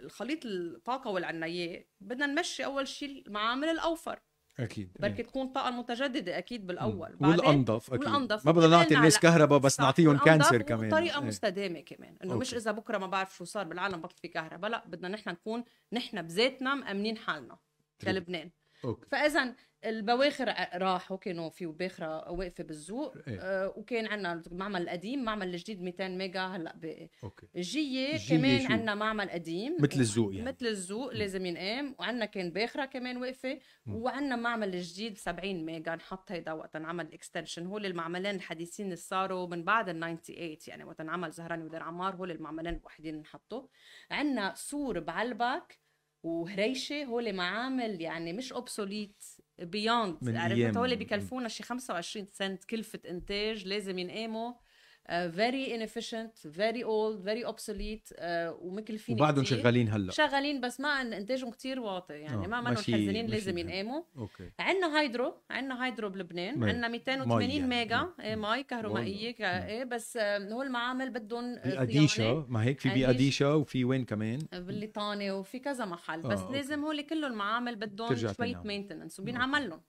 الخليط الطاقة والعنايات بدنا نمشي أول شيء المعامل الأوفر. أكيد بركي إيه. تكون طاقة متجددة أكيد بالأول. والانظف أكيد. والأنظف. ما بدنا نعطي الناس كهرباء بس نعطيهم cancer كمان. بطريقه إيه. مستدامة كمان. إنه مش إذا بكرة ما بعرف شو صار بالعالم بطل في كهرباء لا بدنا نحن نكون نحن بذاتنا مأمنين حالنا كلبنان أوكي. فاذا البواخر راحوا كانوا في باخره واقفة بالذوق إيه؟ آه وكان عندنا المعمل القديم معمل الجديد 200 ميجا هلأ باقي الجيه كمان عندنا معمل قديم. مثل الذوق يعني. مثل الذوق لازم ينقام وعندنا كان باخرة كمان واقفة وعندنا معمل الجديد 70 ميجا نحط هيدا وقت انعمل extension هول المعملين الحديثين اللي صاروا من بعد ال 98 يعني وقت انعمل زهراني ودير عمار هول المعملين الوحيدين نحطه. عندنا سور بعلبك وهريشة هول معامل يعني مش اوبسوليت بيوند عرفت؟ هول بيكلفونا شي 25 سنت كلفة إنتاج لازم ينقاموا. فيري انفيشنت فيري اولد فيري اوبسوليت ومكلفين وبعدهم كتير. شغالين هلأ شغالين بس ما عن إنتاجهم كتير واطي يعني آه، ما منهم حزنين لازم. ينقاموا أوكي عندنا هيدرو عندنا هيدرو بلبنان مي. عندنا 280 مي يعني. ميجا مم. إيه مي كهرومائية. ك- إيه بس آه، هو المعامل بدهم اديشا ما هيك في. باديشا وفي وين كمان بالليطاني وفي كذا محل آه، بس أوكي. لازم هول كله المعامل بدهم شوية. maintenance وبينعمل لهم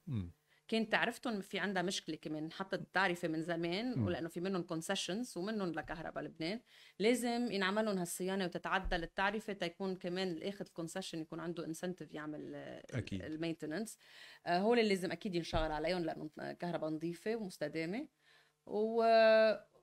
كنت عرفتهم في عندها مشكلة كمان حتى التعرفه من زمان. ولأنه في منهم concessions ومنهم لكهرباء لبنان. لازم ينعمل لهم هالصيانة وتتعدل التعرفه تيكون كمان اللي اخذ ال concession يكون عنده incentive يعمل أكيد. ال maintenance هول اللي لازم أكيد ينشغل عليهم لأنه كهرباء نظيفة ومستدامة. و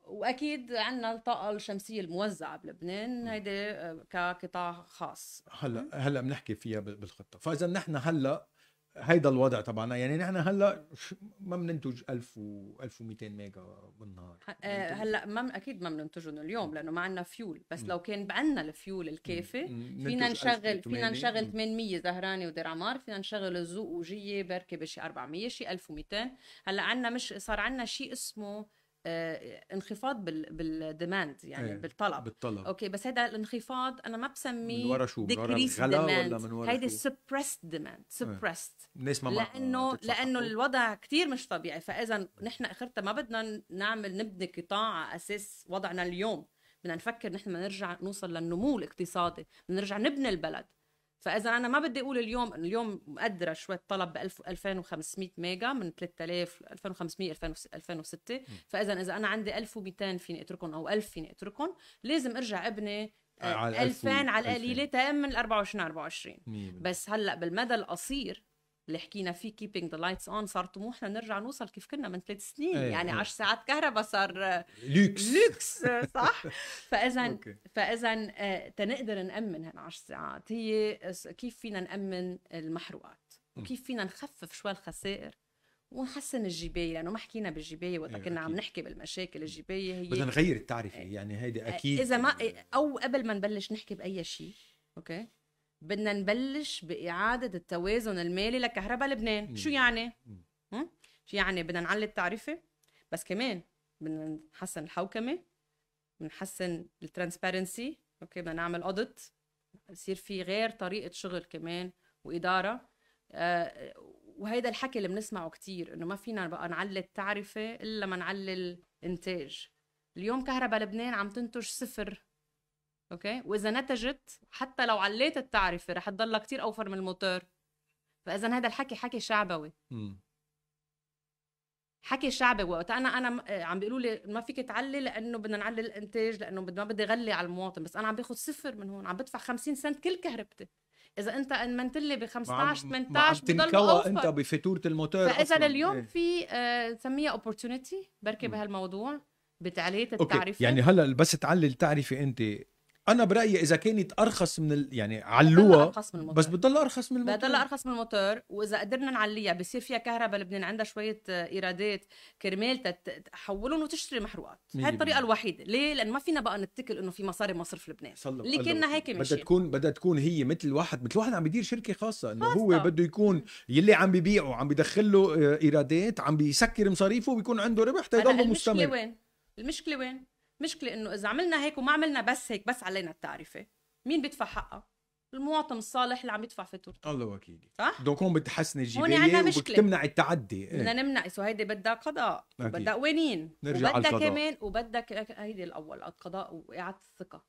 وأكيد عندنا الطاقه الشمسية الموزعة بلبنان هيدي آه، كقطاع خاص. هلأ هلأ بنحكي فيها بال- بالخطة. فإذا نحن هلأ هيدا الوضع تبعنا. يعني نحن هلأ ما بننتج 1000 و 1200 ميجا بالنهار. آه، هلأ ما أكيد ما بننتجهم اليوم لأنه ما عندنا فيول بس. لو كان عندنا الفيول الكافي. فينا نشغل 1000 فينا نشغل مم. 800 زهراني ودير عمار فينا نشغل الزوق وجية بركي بشي 400 شي 1200 هلأ عندنا مش صار عندنا شيء اسمه انخفاض بال بال demand يعني إيه، بالطلب. بالطلب. أوكي بس هذا الانخفاض أنا ما بسميه من ورا شو؟ من ورا الغلا ولا من ورا هيدي suppressed demand suppressed. الناس ما لأنه لأنه. الوضع كتير مش طبيعي. فإذا نحن آخرتها ما بدنا نعمل نبني قطاع على أساس وضعنا اليوم. بدنا نفكر نحن نرجع نوصل للنمو الاقتصادي بدنا نرجع نبني البلد. فإذا أنا ما بدي أقول اليوم اليوم مقدرة شوية طلب ب 2500 ميجا من 3000 2500 2006 فإذا إذا أنا عندي 1200 فيني أتركهم أو 1000 فيني أتركهم لازم أرجع أبني آه، على 1000 و 2000 على 2000. القليله تأمن ال 24 24 مية بالمية. بس هلأ بالمدى القصير اللي حكينا فيه keeping the lights on صار طموحنا نرجع نوصل كيف كنا من ثلاث سنين إيه، يعني إيه. 10 ساعات كهرباء صار آه، luxe luxe آه، صح [LAUGHS] فاذا. فاذا آه، تنقدر نأمن هال 10 ساعات هي كيف فينا نأمن المحروقات. وكيف فينا نخفف شوي الخسائر ونحسن الجبايه لأنه ما حكينا بالجبايه وقت كنا عم. نحكي بالمشاكل الجبايه هي بدنا نغير التعرفه يعني هيدي أكيد إذا ما أو قبل ما نبلش نحكي بأي شيء أوكي بدنا نبلش بإعادة التوازن المالي لكهرباء لبنان. مم. شو يعني؟ مم. شو يعني بدنا نعلي التعرفة؟ بس كمان بدنا نحسن الحوكمه بنحسن ال transparency. أوكي بدنا نعمل audit يصير في غير طريقة شغل كمان وإدارة. آه وهيدا الحكي اللي بنسمعه كتير إنه ما فينا بقى نعلي التعرفة إلا ما نعلي الإنتاج. اليوم كهرباء لبنان عم تنتج صفر. أوكي؟ وإذا نتجت حتى لو عليت التعرفة رح تضلها كتير أوفر من الموتور. فإذا هذا الحكي حكي شعبوي. مم. حكي شعبي وقت أنا أنا م- آه، عم بيقولوا لي ما فيك تعلي لأنه بدنا نعلي الإنتاج لأنه ما بدي اغلي على المواطن. بس أنا عم باخذ صفر من هون. عم بدفع 50 سنت كل كهربتي. إذا أنت امنت لي ب ما 15 عم- ما عم 18 بضل أنت بفاتوره الموتور فإذا. اليوم إيه. في آه، سميها opportunity بركي. بهالموضوع بتعليه أوكي التعرفة. يعني هلأ بس تعلي التعرفة أنت. أنا برأيي إذا كانت ارخص من ال... يعني علوها أرخص من الموتور. بس بتضل أرخص من الموتور. بضل أرخص من الموتور. وإذا قدرنا نعليها بصير فيها كهرباء لبنان عندها شوية آه، إيرادات كرمال تحولهم وتشتري محروقات. هاي الطريقة. الوحيدة. ليه؟ لأن ما فينا بقى نتكل إنه في مصاري مصرف لبنان. اللي كنا هيك. ماشيين. بدها تكون بدها تكون هي مثل واحد مثل واحد عم بيدير شركة خاصة. إنه هو. بده يكون يلي عم بيبيعه عم بيدخل له آه، إيرادات عم بيسكر مصاريفه وبيكون عنده ربح هلا تيضل المشكلة مستمر. وين؟ المشكلة وين؟ المشكلة إنه إذا عملنا هيك وما عملنا بس هيك بس علينا التعرفة. مين بيدفع حقها المواطن الصالح اللي عم يدفع فاتورته الله وكيلي. صح؟ donc هون بتحسن الجباية مشكلة. وبتمنع التعدي. بدنا إيه. نمنع so هيدي بدها قضاء. وبدها قوانين. نرجع على وبدها. كمان وبدها هيدي الأول القضاء وإعادة الثقة.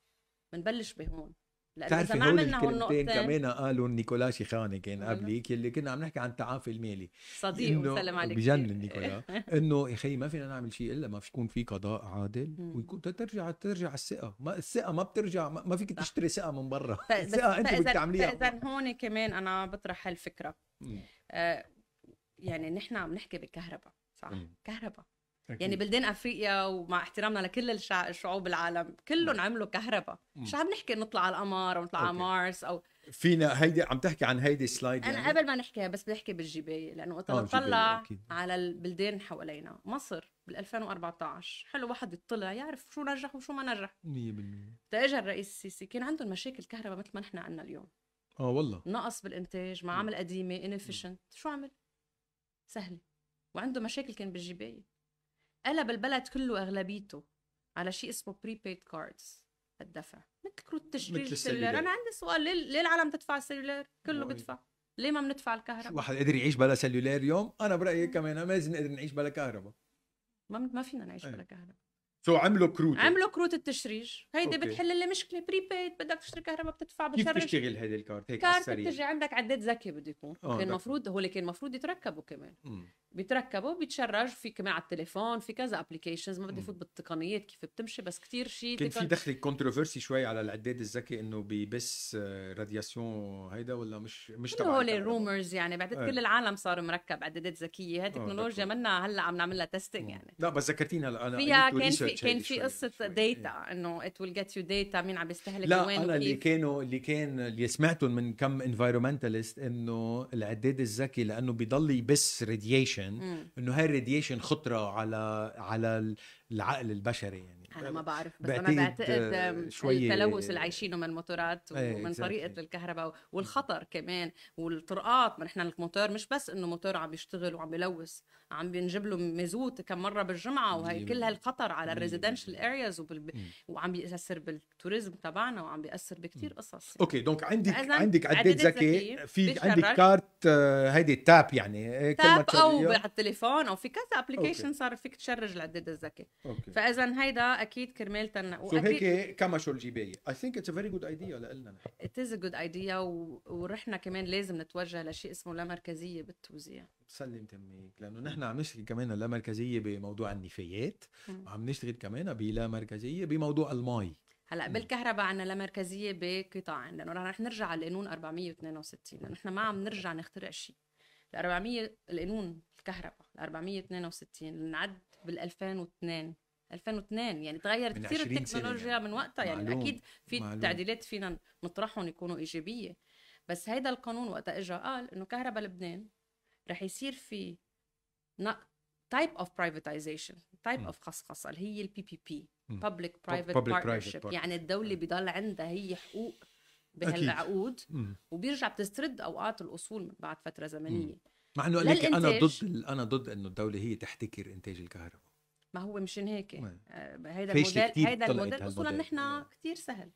بنبلش بهون. لأنه بتعرفي إذا ما عملنا كمان قالوا نيكولا شيخاني كان. قبليك اللي كنا عم نحكي عن التعافي المالي صديق وسلم عليك بجنن. نيكولا [LAUGHS] إنه يا أخي ما فينا نعمل شيء إلا ما في يكون في قضاء عادل. ويكون ترجع ترجع الثقة ما الثقة ما بترجع ما فيك. تشتري ثقة من برا [LAUGHS] الثقة أنت بدك تعمليها فإذا هون كمان أنا بطرح هالفكرة. آه يعني نحن عم نحكي بالكهرباء صح. كهرباء أكيد. يعني بلدان أفريقيا ومع احترامنا لكل الشع... الشعوب العالم كلهم عملوا كهرباء. مش عم نحكي نطلع على القمر أو نطلع على أوكي. مارس أو فينا هيدي عم تحكي عن هيدي ال slide أنا يعني؟ قبل ما نحكيها بس بدي أحكي بالجبايه لأنه وقت آه، أكيد. على البلدان حوالينا. مصر بال 2014 حلو واحد يطلع يعرف شو نجح وشو ما نجح. 100% تا اجى الرئيس السيسي كان عندهم مشاكل كهرباء مثل ما نحن عندنا اليوم. آه والله. نقص بالإنتاج معامل قديمة inefficient شو عمل؟ سهله وعنده مشاكل كان بالجبايه قلب البلد كله أغلبيته على شيء اسمه prepaid cards الدفع. مثل كروت تشغيل مثل ال cellulaire. أنا عندي سؤال ليه ليه العالم تدفع ال cellulaire كله مو- بيدفع. ليه ما بندفع الكهرباء؟ واحد قدر يعيش بلا cellulaire يوم؟ أنا برأيي كمان ما لازم نقدر نعيش بلا كهرباء. ما ما فينا نعيش إيه. بلا كهرباء. so عملوا كروت. عملوا كروت التشريج. هيدي أوكي. بتحل لي مشكلة. prepaid بدك تشتري كهرباء بتدفع كيف بتشرج. تشتغل هيدي الكارت؟ هيك كارت بتجي عندك عداد ذكي بده يكون. آه، كان. المفروض هو اللي كان المفروض يتركبوا كمان. مم. بيتركبوا بيتشرج في كمان على التليفون في كذا applications ما بدي. فوت بالتقنيات كيف بتمشي بس كتير شيء كان في دخل controversy شوي على العداد الذكي إنه بيبث آه، radiation هيدا ولا مش مش تبع هول؟ ال rumors يعني بعتقد إيه. كل العالم صار مركب عدادات ذكية هاي تكنولوجيا دكتور. منا هلأ عم نعمل لها testing. يعني لا بس ذكرتيني هلا أنا فيها كان في كان في قصة. data إنه it will get you data مين عم يستهلك لا وين أنا اللي كانوا اللي كان اللي سمعتهم من كم environmentalist إنه العداد الذكي لأنه بيضل يبث radiation إنه هاي ال radiation خطرة على على العقل البشري يعني. أنا ما بعرف بس أنا بعتقد، شوية- التلوث اللي عايشينه من الموتورات إيه، ومن. طريقة الكهرباء والخطر كمان والطرقات. ما نحن الموتور مش بس إنه موتور عم بيشتغل وعم بيلوث عم بينجب له مازوت كم مرة بالجمعة وهي كل. هالخطر على ال residential. areas وبال... وعم بيأثر بال tourism تبعنا وعم بيأثر بكتير قصص. أوكي donc عندك عندك عداد عداد ذكي؟ في. عندك كارت آه، هيدي ال tab يعني ما tab أو على التليفون أو في كذا application صار فيك تشرج العداد الذكي. أوكي. فاذا هيدا أكيد كرمال تنقوا so هيك كمشوا الجبايه I think it's a very good idea لنا نحن. it is a good idea ورحنا كمان لازم نتوجه لشيء اسمه لا مركزية بالتوزيع. سلم تميك لأنه نحن عم نشتغل كمان لا مركزية بموضوع النفايات. وعم نشتغل كمان بلا مركزية بموضوع المي. هلأ بالكهرباء عندنا لا مركزية بقطاعين لأنه رح نرجع على القانون 462 لأنه نحن ما عم نرجع نخترع شيء. ال 400 القانون الكهرباء ال 462 نعد بال2002 2002 يعني تغيرت كثير التكنولوجيا يعني. من وقتها يعني معلوم. أكيد في معلوم. تعديلات فينا نطرحهم يكونوا إيجابية. بس هيدا القانون وقتها اجى قال إنه كهرباء لبنان رح يصير في type of privatization type of خصخصة اللي هي ال PPP public private partnership يعني الدولة بضل عندها هي حقوق بهالعقود وبيرجع بتسترد أوقات الأصول بعد فترة زمنية. م. مع إنه قال لك أنا. ضد أنا ضد إنه الدولة هي تحتكر إنتاج الكهرباء ما هو مشان هيك. آه، هيدا الموديل هيدا ال model هال model. نحن. كثير سهل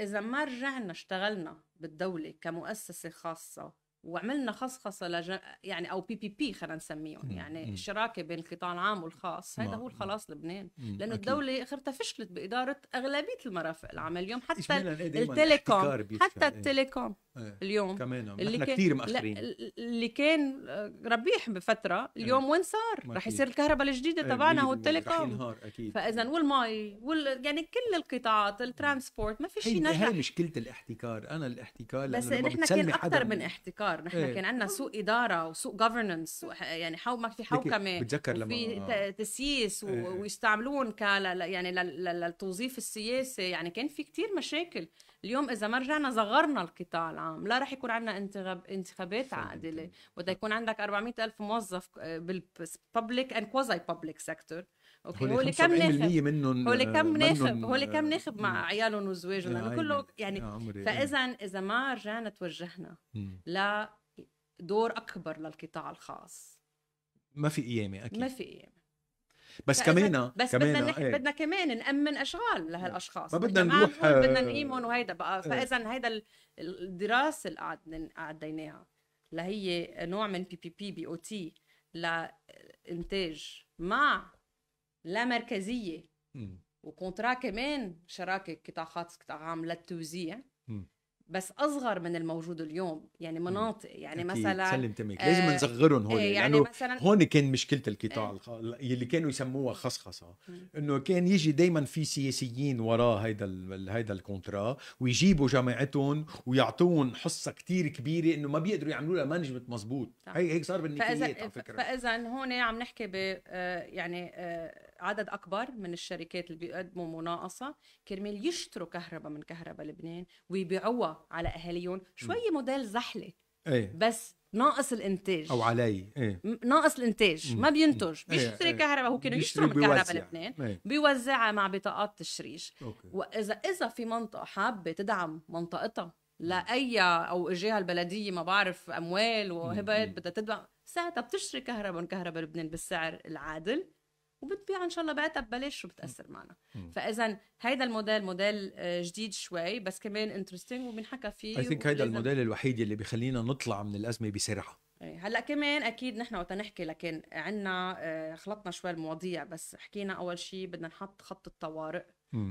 إذا ما رجعنا اشتغلنا بالدولة كمؤسسة خاصة وعملنا خصخصة لج... يعني أو PPP خلينا نسميهم مم. يعني مم. شراكة بين القطاع العام والخاص هذا هو الخلاص لبنان. لأنه أكيد. الدولة اخرتها فشلت بإدارة أغلبية المرافق العامه اليوم حتى ال telecom. حتى إيه. ال telecom. اليوم. كمان اللي كان كثير مأخرين. اللي كان ربيح بفترة اليوم وين صار؟ رح في. يصير الكهرباء الجديدة إيه، تبعنا هو ال telecom فإذا والمي وال... يعني كل القطاعات ال transport ما في شيء نجح هي مشكلة الاحتكار. أنا الاحتكار بس نحن كان أكثر من احتكار. نحن إيه. كان عندنا سوق إدارة وسوق governance يعني حو ما في حوكمة. بتذكر لما وفي آه. تسييس و... إيه. ويستعملون ك يعني لل- لل- للتوظيف السياسي. يعني كان في كتير مشاكل. اليوم إذا ما رجعنا صغرنا القطاع العام لا رح يكون عندنا انتخاب انتخابات عادلة. وقت يكون عندك 400 ألف موظف بال public and quasi public sector أوكي؟ هو اللي كم 75% ناخب؟ منهم هو اللي كم ناخب؟ هو اللي كم آه، ناخب مع عيالهم وزواجهم؟ لأنه. كله يعني فإذا إذا ما رجعنا توجهنا مم. لدور أكبر للقطاع الخاص ما في قيامة أكيد. ما في قيمة. بس كمان بس كمان بدنا نح... إيه. بدنا كمان نأمن أشغال لهالأشخاص ما بدنا نروح، نقول بدنا آه، نقيمهم وهيدا بقى إيه. فاذا هيدا ال- الدراسة اللي قعديناها اللي هي نوع من بي بي بي بي أو تي لإنتاج مع لا مركزية. وكونترا كمان شراكة قطاع خاص قطاع عام للتوزيع. بس أصغر من الموجود اليوم يعني مناطق يعني. مثلا سلم تمك آه، لازم نصغرهم هون إيه، يعني لأنه مثلا هون كان مشكلة القطاع. الخ... اللي كانوا يسموها خصخصة. إنه كان يجي دائما في سياسيين وراه هيدا ال... هيدا الكونترا ويجيبوا جماعتهم ويعطوهم حصة كتير كبيرة إنه ما بيقدروا يعملوا لها مانجمنت مزبوط. هي هيك صار بالنفايات على فكرة فإذا هون عم نحكي ب آه، يعني آه، عدد أكبر من الشركات اللي بيقدموا مناقصة. كرمال يشتروا كهرباء من كهرباء لبنان ويبيعوها على أهاليهم. شوي موديل زحلة إيه. بس ناقص الإنتاج. أو علي إيه. ناقص الإنتاج. ما بينتج. إيه، بيشتري إيه. كهرباء. هو كانوا يشتروا من كهرباء. لبنان. إيه. بيوزعها مع بطاقات تشريج أوكي. وإذا إذا في منطقة حابة تدعم منطقتها لأي أو إجاها البلدية ما بعرف أموال وهبات. بدها تدعم ساعتها بتشتري كهرباء من كهرباء لبنان بالسعر العادل. وبتبيع إن شاء الله بعتها ببلاش شو بتاثر معنا فإذا هيدا ال model model آه، جديد شوي بس كمان interesting وبنحكى فيه I think هيدا الموديل الوحيد اللي بيخلينا نطلع من الأزمة بسرعة. إيه، هلأ كمان أكيد نحن وقت نحكي لكن عنا آه، خلطنا شوي المواضيع بس حكينا أول شيء بدنا نحط خط الطوارئ.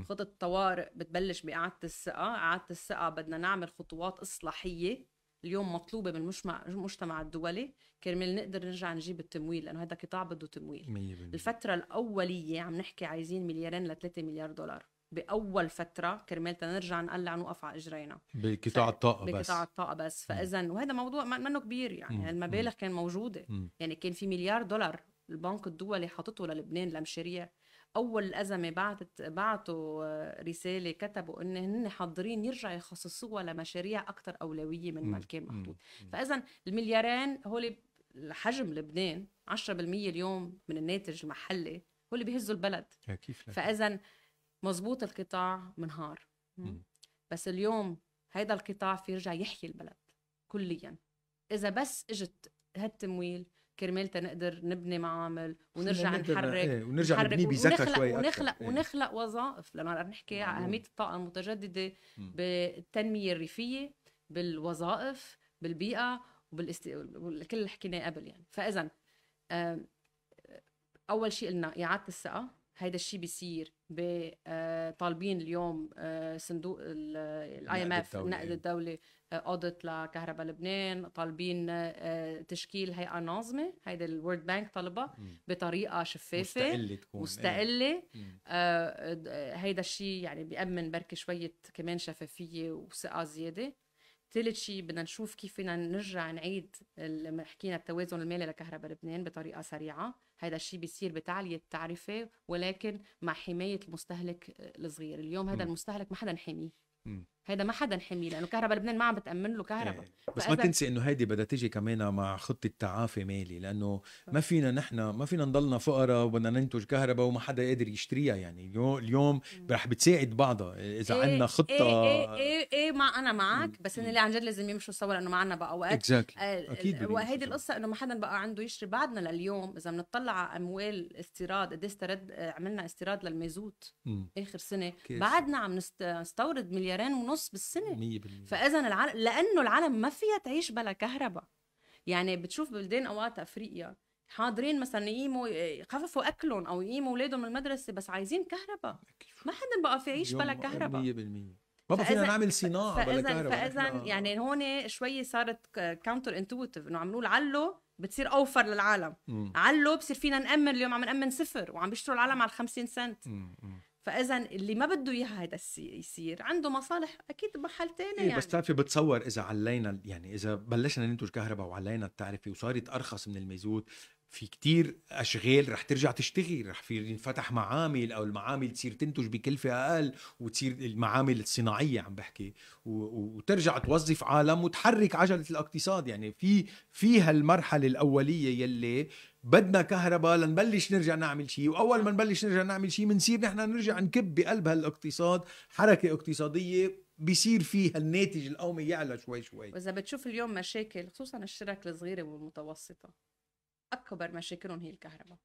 خطة الطوارئ بتبلش بإعادة الثقة. إعادة الثقة بدنا نعمل خطوات إصلاحية. اليوم مطلوبة من المجتمع الدولي كرمال نقدر نرجع نجيب التمويل لأنه هذا قطاع بده تمويل. 100% الفترة الأولية عم نحكي عايزين مليارين ل 3 مليار دولار. بأول فترة كرمال نرجع نقلع نوقف على إجرينا. بقطاع الطاقة بس. بقطاع الطاقة بس. فاذا وهذا موضوع منه كبير يعني. المبالغ كان موجودة. يعني كان في مليار دولار البنك الدولي حاطته للبنان لمشاريع. أول الأزمة بعتت بعتوا آه، رسالة كتبوا إن هن حاضرين يرجعوا يخصصوها لمشاريع أكثر أولوية من ما كان محطوط فاذا المليارين هول حجم لبنان 10% اليوم من الناتج المحلي هو اللي بيهزوا البلد كيف فاذا مزبوط القطاع منهار. بس اليوم هيدا القطاع في يرجع يحيي البلد كليا. إذا بس إجت هالتمويل كرمال نقدر نبني معامل ونرجع نحرك إيه ونرجع نبني بذكاء شوي ونخلق إيه. ونخلق وظائف. لما نحكي على أهمية الطاقة المتجددة بالتنمية الريفية بالوظائف بالبيئة وبالاست... وكل اللي حكيناه قبل يعني. فاذا أول شيء قلنا إعادة الثقة. هيدا الشيء بيصير طالبين اليوم آه، صندوق ال IMF النقد الدولي audit لكهرباء لبنان طالبين آه، تشكيل هيئة ناظمة هيدا ال World Bank طلبها بطريقة شفافة مستقلة تكون مستقلة آه هيدا الشيء يعني بيأمن بركي شوية كمان شفافية وثقة زيادة. ثالث شيء بدنا نشوف كيف فينا نرجع نعيد اللي حكينا التوازن المالي لكهرباء لبنان بطريقة سريعة. هذا الشيء بيصير بتعلية التعرفة ولكن مع حماية المستهلك الصغير. اليوم هذا المستهلك ما حدا حميه هيدا ما حدا حمي لأنه كهرباء لبنان ما عم بتأمن له كهرباء. إيه. بس ما تنسي إنه هيدي بدها تيجي كمان مع خطة تعافي مالي لأنه ما فينا نحن ما فينا نضلنا فقراء وبدنا ننتج كهرباء وما حدا قادر يشتريها يعني. اليوم رح بتساعد بعضها إذا إيه عندنا خطة. إيه إيه إيه, إيه ما أنا معك بس ان اللي عن جد لازم يمشوا سوا لأنه ما عندنا بقى أوقات. Exactly. آه أكيد وهيدي القصة إنه ما حدا بقى عنده يشتري. بعدنا لليوم إذا بنطلع على أموال استيراد قد استرد عملنا استيراد للمازوت آخر سنة. بعدنا عم نستورد مليارين ونص بالسنة. 100% فإذا العالم لأنه العالم ما فيها تعيش بلا كهرباء. يعني بتشوف بلدان أوقات أفريقيا حاضرين مثلا يقيموا يخففوا أكلهم أو يقيموا أولادهم من المدرسة بس عايزين كهرباء. ما حدا بقى في يعيش بلا كهرباء. 100% ما بقى فينا نعمل صناعة بلا كهرباء. فإذا يعني هون شوي صارت counterintuitive إنه عم نقول علو بتصير أوفر للعالم. م. علو بصير فينا نأمن اليوم عم نأمن صفر وعم بيشتروا العالم على 50 سنت. م. فاذا اللي ما بده إياها هذا يصير عنده مصالح أكيد بمحل ثاني إيه يعني. بس بتعرفي بتصور إذا علينا يعني إذا بلشنا ننتج كهرباء وعلينا التعرفة وصارت أرخص من المازوت في كتير أشغال رح ترجع تشتغل رح في ينفتح معامل أو المعامل تصير تنتج بكلفه أقل وتصير المعامل الصناعية عم بحكي. وترجع توظف عالم وتحرك عجلة الاقتصاد يعني في في هالمرحلة الأولية يلي بدنا كهرباء لنبلش نرجع نعمل شيء وأول ما نبلش نرجع نعمل شيء بنصير نحن نرجع نكب بقلب هالاقتصاد حركة اقتصادية بيصير فيها الناتج القومي يعلى شوي شوي. وإذا بتشوف اليوم مشاكل خصوصا الشرك الصغيرة والمتوسطة أكبر مشاكلهم هي الكهرباء.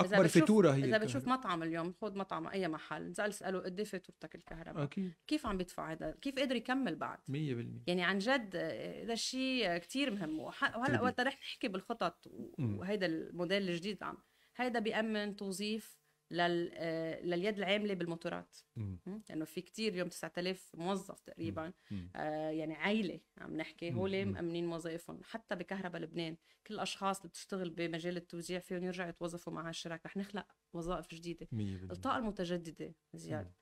أكبر فاتوره هي إذا بتشوف مطعم اليوم خذ مطعم أي محل زال اساله قد إيه فاتورتك الكهرباء؟ أكيد. كيف عم بيدفع هذا؟ كيف قدر يكمل بعد؟ 100% يعني عن جد هذا الشيء كثير مهم. وهلأ وقت رح نحكي بالخطط وهيدا الموديل الجديد عم هيدا بيأمن توظيف لل... آه، لليد العاملة بالموتورات لأنه يعني في كتير اليوم 9000 موظف تقريبا. آه يعني عائله عم نحكي. هول مأمنين وظائفهم حتى بكهرباء لبنان. كل الاشخاص اللي بتشتغل بمجال التوزيع فيهم يرجعوا يتوظفوا مع الشركة رح نخلق وظائف جديدة. الطاقة المتجددة زياد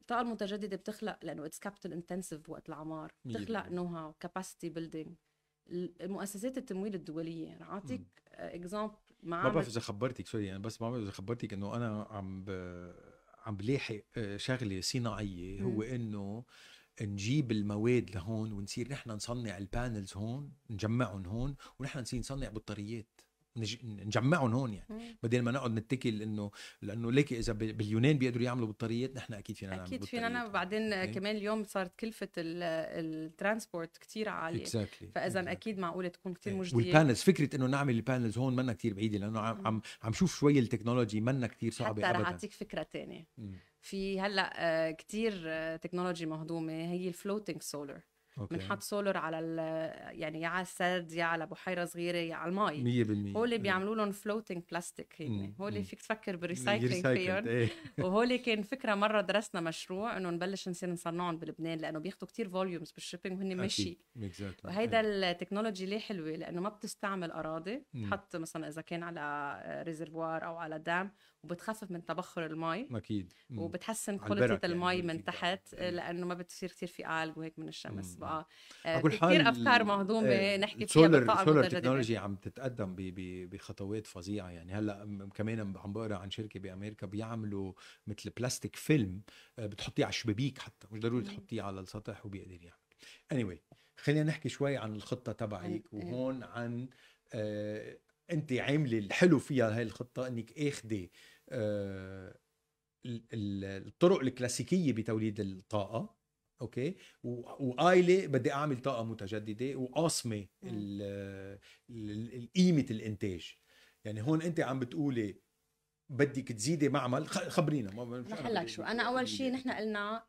الطاقة المتجددة بتخلق لأنه it's capital intensive وقت العمار. بتخلق know-how capacity building المؤسسات التمويل الدولية. رح أعطيك example ما بعرف إذا خبرتك sorry يعني بس ما بعرف إذا خبرتك إنه أنا عم ب... عم بلاحق آه، شغلة صناعية هو إنه نجيب المواد لهون ونصير نحن نصنع ال panels هون نجمعهم هون ونحن نصير نصنع بطاريات. نجمعهم هون يعني. بدل ما نقعد نتكل انه لأنه ليك إذا باليونان بيقدروا يعملوا بطاريات نحن أكيد فينا نعمل أكيد فينا نعمل. وبعدين إيه؟ كمان اليوم صارت كلفة ال transport كثير عالية. Exactly. فإذا exactly. أكيد معقولة تكون كثير إيه. مجدية. وال panels فكرة إنه نعمل ال panels هون منا كثير بعيدة لأنه عم عم عم شوف شوي ال technology منا كثير صعبة حتى رح أعطيك فكرة ثانية في هلأ آه، كثير technology مهضومة هي ال floating solar بنحط سولر على يعني يا على السد يا على بحيرة صغيرة يا على المي. 100% هول بيعملوا لهم floating plastic هيك. هول فيك تفكر بال recycling فيهم. إيه. وهول كان فكرة مرة درسنا مشروع إنه نبلش نصير نصنعهم بلبنان لأنه بياخذوا كثير volumes بال shipping وهن مشي. وهيدا ال technology ليه حلوة؟ لأنه ما بتستعمل أراضي. تحط مثلا إذا كان على reservoir أو على dam وبتخفف من تبخر المي. أكيد. وبتحسن quality المي يعني من تحت لأنه ما بتصير كثير في algae وهيك من الشمس بقى. آه، كثير أفكار مهضومه آه نحكي فيها بالطاقة solar technology عم تتقدم بخطوات فظيعة. يعني هلأ كمان عم بقرأ عن شركة بأمريكا بيعملوا مثل plastic film آه، بتحطيه على الشبابيك حتى مش ضروري تحطيه على السطح وبيقدر يعمل. Anyway خلينا نحكي شوي عن الخطة تبعك وهون عن آه أنت عاملة الحلو فيها هاي الخطة إنك اخذي آه، الطرق الكلاسيكية بتوليد الطاقة أوكي؟ وقايله بدي أعمل طاقة متجددة وقاسمه قيمة الإنتاج. يعني هون أنت عم بتقولي بدك تزيدي معمل خبرينا رح لك شو أنا أول شيء نحن قلنا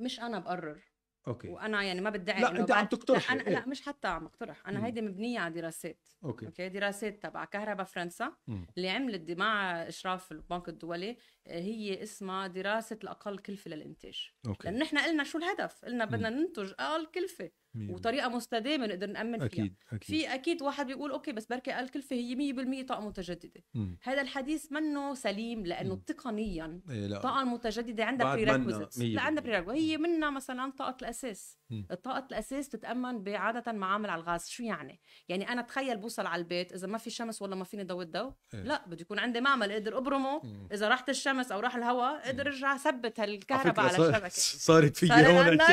مش أنا بقرر. Okay. وأنا يعني ما بدعي لا أنت عم تقترح لا, أنا إيه؟ لا مش حتى عم اقترح. أنا هيدي مبنية على دراسات. Okay. Okay؟ دراسات تبع كهرباء فرنسا مم. اللي عملت مع إشراف البنك الدولي هي اسمها دراسة الأقل كلفة للإنتاج. Okay. لأن إحنا قلنا شو الهدف؟ قلنا بدنا ننتج أقل كلفة. وطريقة مستدامة نقدر نأمن فيها. أكيد. أكيد. في أكيد واحد بيقول okay بس بركي أقل كلفه هي 100% طاقة متجددة. مم. هذا الحديث منه سليم لأنه تقنيا إيه الطاقه المتجدده عندها prerequisites لا عندها pre هي منها مثلا طاقة الأساس. مم. الطاقة الأساس تتأمن بعادة معامل على الغاز. شو يعني؟ يعني أنا تخيل بوصل على البيت إذا ما في شمس ولا ما فيني ضوي الضوء إيه. لا بده يكون عندي معمل أقدر أبرمه. مم. إذا راحت الشمس أو راح الهواء أقدر أرجع أثبت هالكهرباء على, الشبكه صارت في هون [LAUGHS]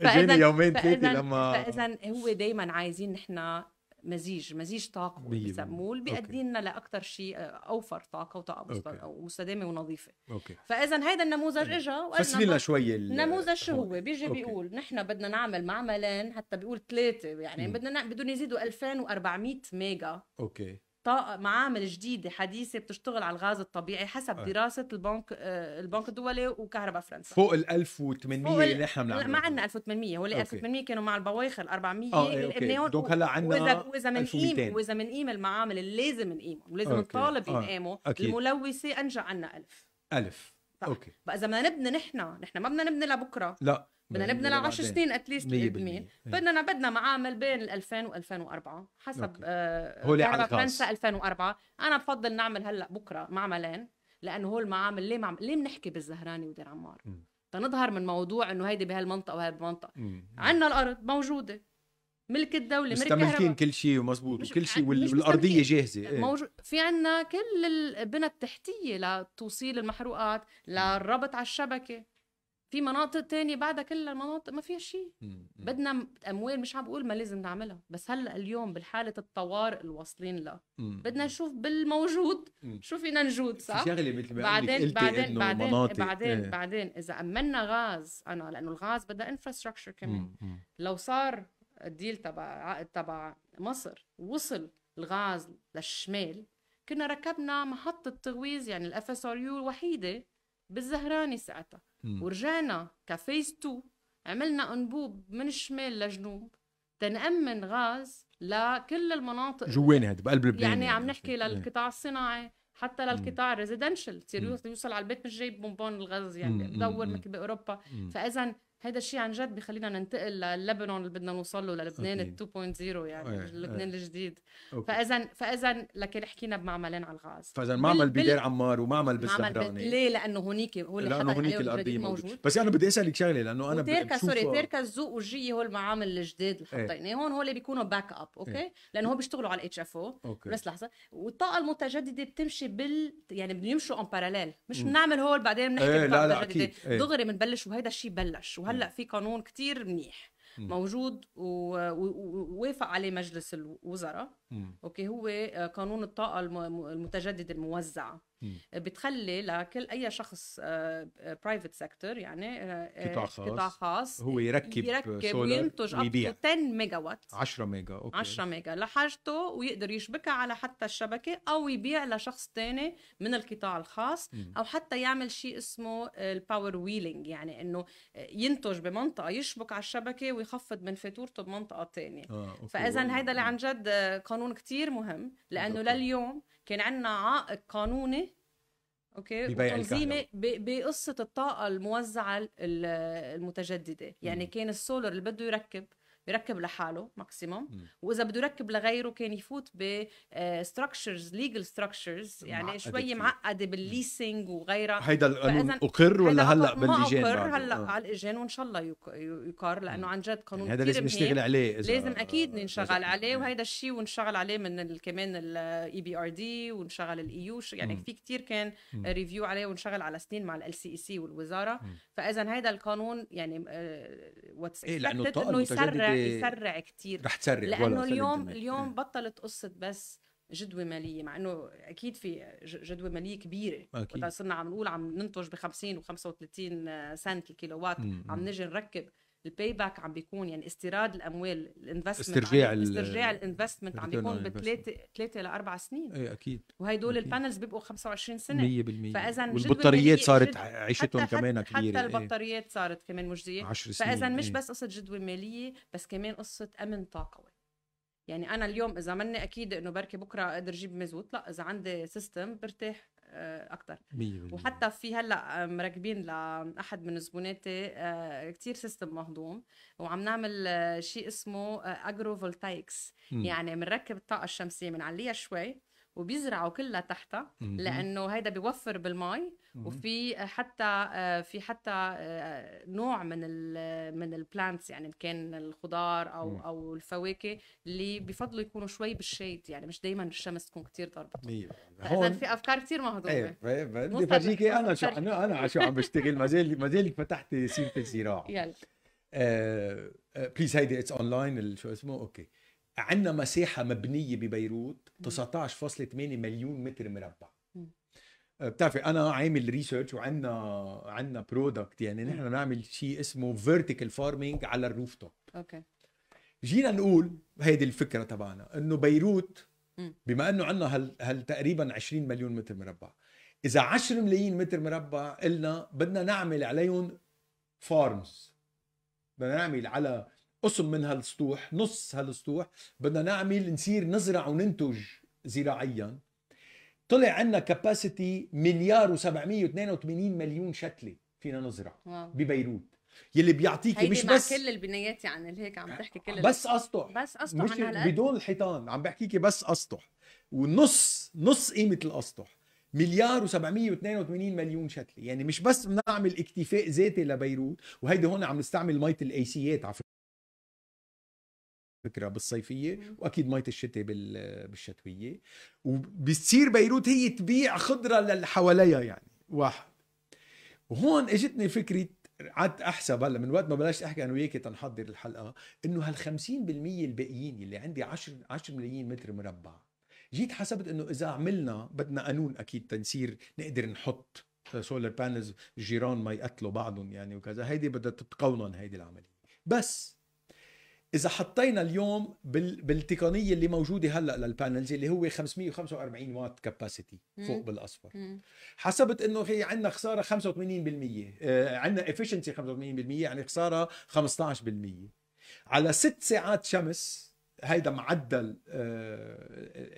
إجاني يومين ثلاثة لما فإذا هو دائما عايزين نحن مزيج مزيج طاقة بسموه بيأدي لنا لأكثر شيء أوفر طاقة وطاقة مستدامة ونظيفة. Okay. فإذا هيدا النموذج اجى فسري لنا شوي النموذج شو هو؟ بيجي okay. بيقول نحن بدنا نعمل معملين حتى بيقول ثلاثة يعني بدنا بدهم يزيدوا 2400 ميجا. Okay. طاقة معامل جديدة حديثة بتشتغل على الغاز الطبيعي حسب أه. دراسة البنك آه البنك الدولي وكهرباء فرنسا. فوق ال 1800 اللي نحن بنعملها. ما عندنا 1800 هو اللي 1800 كانوا مع البواخر 400 آه okay. Donc هلا عندنا وإذا بنقيم وإذا بنقيم المعامل اللي لازم نقيمهم ولازم نطالب آه. ينقاموا الملوثة انجى عنا 1000 1000 أوكي. بقى إذا بدنا نبني نحن نحن ما بدنا نبني لبكرة. لا. بدنا نبني ل 10 سنين at least مقدمين بدنا بدنا معامل بين ال 2000 و 2004 حسب آه هو على فرنسا 2004 أنا بفضل نعمل هلأ بكرة معملين لأنه هو المعامل ليه معمل ليه بنحكي بالزهراني ودير عمار؟ تنظهر من موضوع إنه هيدي بهالمنطقة وهي المنطقة عندنا الأرض موجودة. ملك الدولة ملك مستملكين كل شيء ومزبوط وكل شيء والأرضية جاهزة. إيه. موجود في عندنا كل البنى التحتية لتوصيل المحروقات للربط على الشبكة. في مناطق تانية بعدها كلها المناطق ما فيها شيء. بدنا اموال مش عم بقول ما لازم نعملها بس هلأ اليوم بالحالة الطوارئ اللي واصلين لها بدنا نشوف بالموجود شو فينا نجود صح؟ شغلة مثل ما بعدين بعدين بعدين مناطق. بعدين إيه. بعدين إذا امنا غاز أنا لأنه الغاز بدها infrastructure كمان. لو صار ال deal تبع عقد تبع مصر وصل الغاز للشمال كنا ركبنا محطة تغويز يعني ال FSRU الوحيدة بالزهراني ساعتها. ورجعنا ك phase 2 عملنا انبوب من الشمال لجنوب تنأمن غاز لكل المناطق جوين هاد بقلب لبنان يعني, يعني عم نحكي للقطاع الصناعي حتى للقطاع ال residential تصير يوصل على البيت مش جايب bonbonne الغاز يعني بدور مثل بأوروبا. فاذا هذا الشيء عن جد بخلينا ننتقل للبنان اللي بدنا نوصل له للبنان ال 2.0 يعني لبنان الجديد. فإذا فإذا لكن حكينا بمعملين على الغاز. فإذا معمل بدير عمار ومعمل بالزهراني ليه؟ لأنه هونيك هو اللي لأنه هونيك الارضيه موجود. بس أنا بدي أسألك شغلة لأنه أنا تيركا سوري تيركا الزوق والجية هو المعامل الجديد اللي إيه. حطيناه. هون هول بيكونوا backup okay؟ إيه. لأنه هو بيشتغلوا على ال HFO بس لحظة. والطاقة المتجددة بتمشي بال يعني بدهم يمشوا en parallèle مش بنعمل هول بعدين بنحكي إيه لا لا أكيد. دغري بنبلش وهيدا الشيء بلش. وهلا في قانون كتير منيح موجود ووافق عليه مجلس الوزراء okay هو آه، قانون الطاقة المتجدده الموزعه بتخلي لكل أي شخص private آه، sector يعني قطاع خاص, قطاع خاص هو يركب, يركب وينتج ويبيع. 10 ميجا وات 10 ميجا okay. 10 ميجا. لحاجته ويقدر يشبكها على حتى الشبكة أو يبيع لشخص ثاني من القطاع الخاص أو حتى يعمل شيء اسمه ال power wheeling يعني إنه ينتج بمنطقة يشبك على الشبكة ويخفض من فاتورته بمنطقة ثانية آه، فاذا هيدا اللي عن جد قانون كتير مهم لأنه لليوم كان عندنا عائق قانوني okay؟ وتنظيمي بقصة الطاقة الموزعة المتجددة. يعني كان السولر اللي بده يركب بيركب لحاله maximum وإذا بده يركب لغيره كان يفوت ب structures legal structures يعني شوي معقدة بال leasing وغيرها. هيدا القانون أقر ولا هلأ باللجان أقر هلأ آه. على اللجان وإن شاء الله يقر لأنه عن جد قانون يعني هذا لازم نشتغل عليه لازم أكيد نشتغل عليه وهيدا الشيء ونشتغل عليه من كمان ال EBRD ونشغل ال EU يعني في كتير كان review عليه ونشغل على سنين مع LCEC والوزارة. فإذا هيدا القانون يعني و it's إيه لأنه إنه يسرع. يسرع كتير. رح تسرع لأنه اليوم اليوم إيه. بطلت قصة بس جدوى مالية مع إنه أكيد في جدوى مالية كبيرة. أكيد. صرنا عم نقول عم ننتج ب 50 و 35 سنت الكيلو وات عم نجي نركب. ال payback عم بيكون يعني استيراد الأموال ال investment استرجاع استرجاع ال investment عم بيكون بثلاثه ثلاثة لاربع سنين. اي أكيد وهدول ال panels بيبقوا 25 سنة. 100% فإذا والبطاريات صارت عيشتهم كمان كبيرة حتى البطاريات صارت كمان مجزية. 10 سنين فاذا مش بس قصة جدوى مالية بس كمان قصة أمن طاقوي يعني أنا اليوم إذا مني أكيد إنه بركي بكرة أقدر أجيب مزوت لا إذا عندي system برتاح. أكثر وحتى في هلأ مركبين لأحد من زبوناتي آه، كتير system مهضوم وعم نعمل آه، شيء اسمه agrovoltaics يعني بنركب الطاقه الشمسية بنعليها شوي. وبيزرعوا كلها تحتها لأنه هيدا بيوفر بالمي وفي حتى آه، في حتى آه، نوع من ال من ال plants يعني كان الخضار أو أو الفواكه اللي بفضلوا يكونوا شوي بال shade يعني مش دائما الشمس تكون كتير ضربة. هون في أفكار كتير مهضومه إيه بدي فرجيكي أنا شو أنا أنا شو عم بشتغل ما زال ما زال فتحت سيره الزراعة. يلا. please هيدي it's online شو اسمه؟ okay. عندنا مساحة مبنية ببيروت 19.8 مليون متر مربع. آه، بتعرفي أنا عامل research وعندنا عندنا product يعني نحن نعمل شيء اسمه vertical farming على ال rooftop okay. جينا نقول هيدي الفكرة تبعنا إنه بيروت بما إنه عندنا هل, هل تقريبا 20 مليون متر مربع. إذا 10 ملايين متر مربع قلنا بدنا نعمل عليهم فارمز بدنا نعمل على قسم من هالسطوح نص هالسطوح بدنا نعمل نصير نزرع وننتج زراعيا. طلع عندنا كاباسيتي مليار و782 مليون شتلة فينا نزرع واو. ببيروت. يلي بيعطيكي مش مع بس كل البنايات يعني اللي هيك عم تحكي كل بس اسطح بس اسطح مش بدون الحيطان عم بحكيكي بس اسطح ونص نص قيمة الاسطح مليار و782 مليون شتلة. يعني مش بس بنعمل اكتفاء ذاتي لبيروت وهيدي هون عم نستعمل مية الايسيات على فكرة بالصيفية وأكيد مية الشتاء بالشتوية. وبتصير بيروت هي تبيع خضرة للي حواليها يعني واحد. وهون إجتني فكرة قعدت أحسب هلا من وقت ما بلشت أحكي أنا وياك تنحضر الحلقة إنه هال 50% الباقيين اللي عندي 10 10 ملايين متر مربع جيت حسبت إنه إذا عملنا بدنا قانون أكيد تنصير نقدر نحط solar panels جيران ما يقتلوا بعضهم يعني وكذا هيدي بدها تتقونن هيدي العملية. بس إذا حطينا اليوم بالتقنية اللي موجودة هلأ لل panels اللي هو 545 وات capacity فوق بالأصفر. حسبت إنه هي عندنا خسارة 85% آه عندنا efficiency 85% يعني خسارة 15% على ست ساعات شمس هيدا معدل آه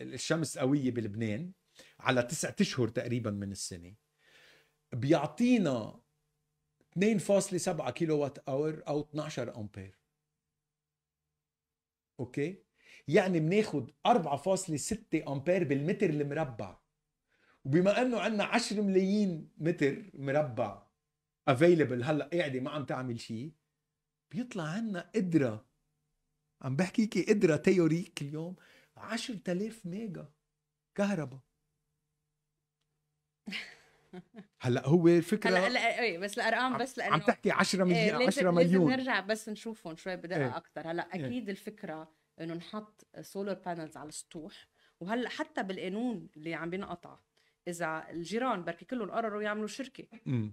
الشمس قوية بلبنان على تسعة أشهر تقريبا من السنة بيعطينا 2.7 kilowatt hour أو 12 امبير okay؟ يعني بناخد 4.6 أمبير بالمتر المربع. وبما إنه عندنا 10 ملايين متر مربع available هلأ قاعدة ما عم تعمل شيء بيطلع عنا قدره عم بحكيكي قدره théorique اليوم 10000 ميجا كهرباء. [LAUGHS] هلأ هو الفكرة هلأ لا إيه بس الأرقام بس لأنه عم تحكي 10 مليون 10 مليون لازم نرجع بس نشوفهم شوي بدقة إيه. أكثر هلأ إيه. أكيد الفكرة إنه نحط solar panels على السطوح وهلأ حتى بالقانون اللي عم بينقطع إذا الجيران بركي كلهم قرروا يعملوا شركة.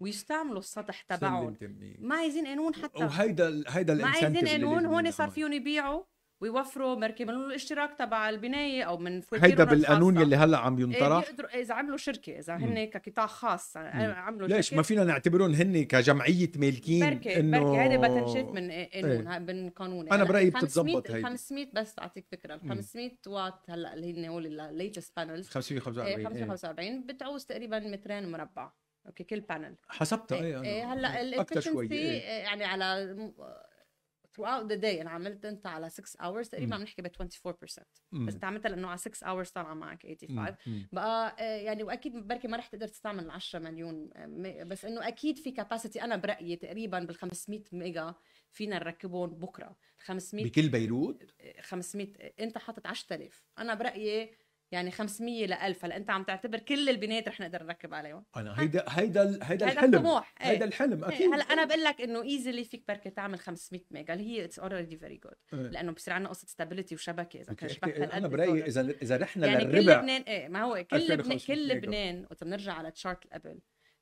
ويستعملوا السطح تبعهم ما عايزين قانون حتى. وهيدا هيدا ما عايزين قانون هون صار فيهم يبيعوا. ويوفروا مركي من الاشتراك تبع البناية أو من هيدا بالقانون يلي هلأ عم ينطرح. إيه بيقدروا إذا عملوا شركة إذا هن كقطاع خاص عملوا ليش؟ شركة. ما فينا نعتبرهم هن كجمعية مالكين بركي إنه بركي هيدا بتنشيت من قانون إيه. من قانون. أنا برأيي بتتظبط هيدي. 500 بس اعطيك فكرة. ال 500 وات هلأ اللي هن هول ال latest panels 545 545 بتعوز تقريبا مترين مربع. okay كل panel حسبتها إيه, إيه هلأ ال efficiency إيه. يعني على throughout the day. أنا عملت أنت على 6 hours تقريبا عم نحكي ب 24% مم. بس انت عملتها لأنه على 6 hours طالعه معك 85 مم. بقى آه، يعني وأكيد بركي ما رح تقدر تستعمل 10 مليون آه، بس إنه أكيد في capacity أنا برأيي تقريبا بال 500 ميجا فينا نركبهم بكرة. 500 بكل بيروت؟ 500 آه، أنت حاطط 10000 أنا برأيي يعني 500 ل 1000 هلا أنت عم تعتبر كل البنايات رح نقدر نركب عليهم. أنا هيدا هيدا هيدا الحلم. الطموح هيدا الحلم أكيد. هلا أنا بقول لك إنه easily فيك بركي تعمل 500 ميجا اللي هي it's already very good لأنه بصير عندنا قصة stability وشبكة إذا كان شبكه أنا برأيي اذا إذا رحنا يعني للربع كل لبنان إيه ما هو كل لبنان كل لبنان وقت بنرجع على chart قبل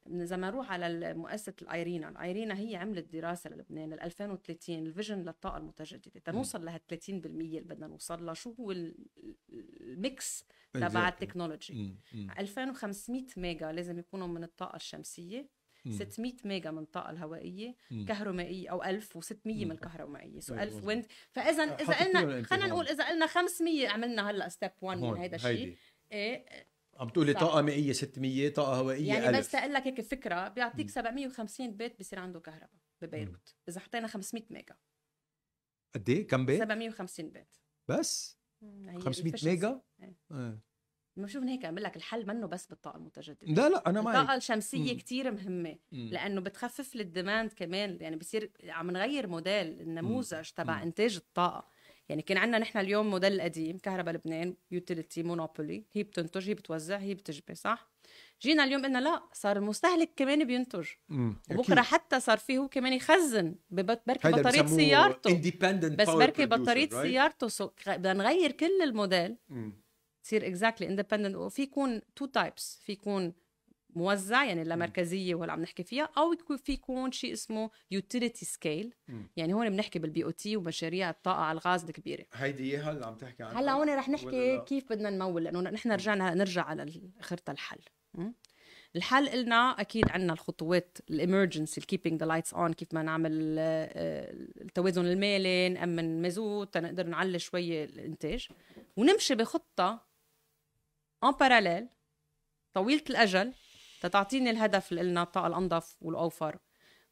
إذا ما نروح على مؤسسة الايرينا، الايرينا هي عملت دراسة للبنان لل 2030 ال vision للطاقة المتجددة تنوصل لها 30% اللي بدنا نوصل لها شو هو ال mix؟ تبع ال technology. 2500 mega لازم يكونوا من الطاقة الشمسية 600 mega من الطاقة الهوائية كهرومائية أو 1600 من الكهرومائيه so 1000 wind فاذا إذا قلنا خلينا نقول إذا قلنا 500 عملنا هلأ step 1 من هذا الشيء. إيه عم تقولي طاقة مائية 600 طاقة هوائية يعني 1000. بس تقول لك هيك فكرة بيعطيك م. 750 بيت بصير عنده كهرباء ببيروت. إذا حطينا 500 ميجا. قد إيه؟ كم بيت؟ 750 بيت. بس؟ 500 ميجا؟ إيه. إيه. بشوف هيك عم لك الحل منه بس بالطاقه المتجدده لا لا أنا معك الطاقة الشمسية كتير مهمة مم. لأنه بتخفف لي الديماند كمان يعني بصير عم نغير موديل النموذج تبع إنتاج الطاقة يعني كان عندنا نحن اليوم موديل القديم كهرباء لبنان utility monopoly هي بتنتج هي بتوزع هي بتجبي صح جينا اليوم قلنا لا صار المستهلك كمان بينتج. وبكرة حتى صار فيه هو كمان يخزن بركي بطارية سيارته. بس بركي بطارية right? سيارته so بدنا نغير كل الموديل. تصير exactly independent وفي يكون two types في يكون موزع يعني اللامركزيه ولا عم نحكي فيها أو في يكون شيء اسمه utility scale يعني هون بنحكي بال BOT ومشاريع الطاقة على الغاز الكبيرة. هيدي اياها اللي عم تحكي عنها؟ هلا هون رح نحكي كيف بدنا نمول لأنه نحن رجعنا نرجع على خرطه الحل. الحل قلنا أكيد عندنا الخطوات ال emergency ال keeping the lights on كيف ما نعمل آه، التوازن المالي نامن مازوت تنقدر نعلي شوي الإنتاج. ونمشي بخطة in parallel طويلة الأجل تتعطيني الهدف اللي قلنا الطاقة الأنظف والأوفر.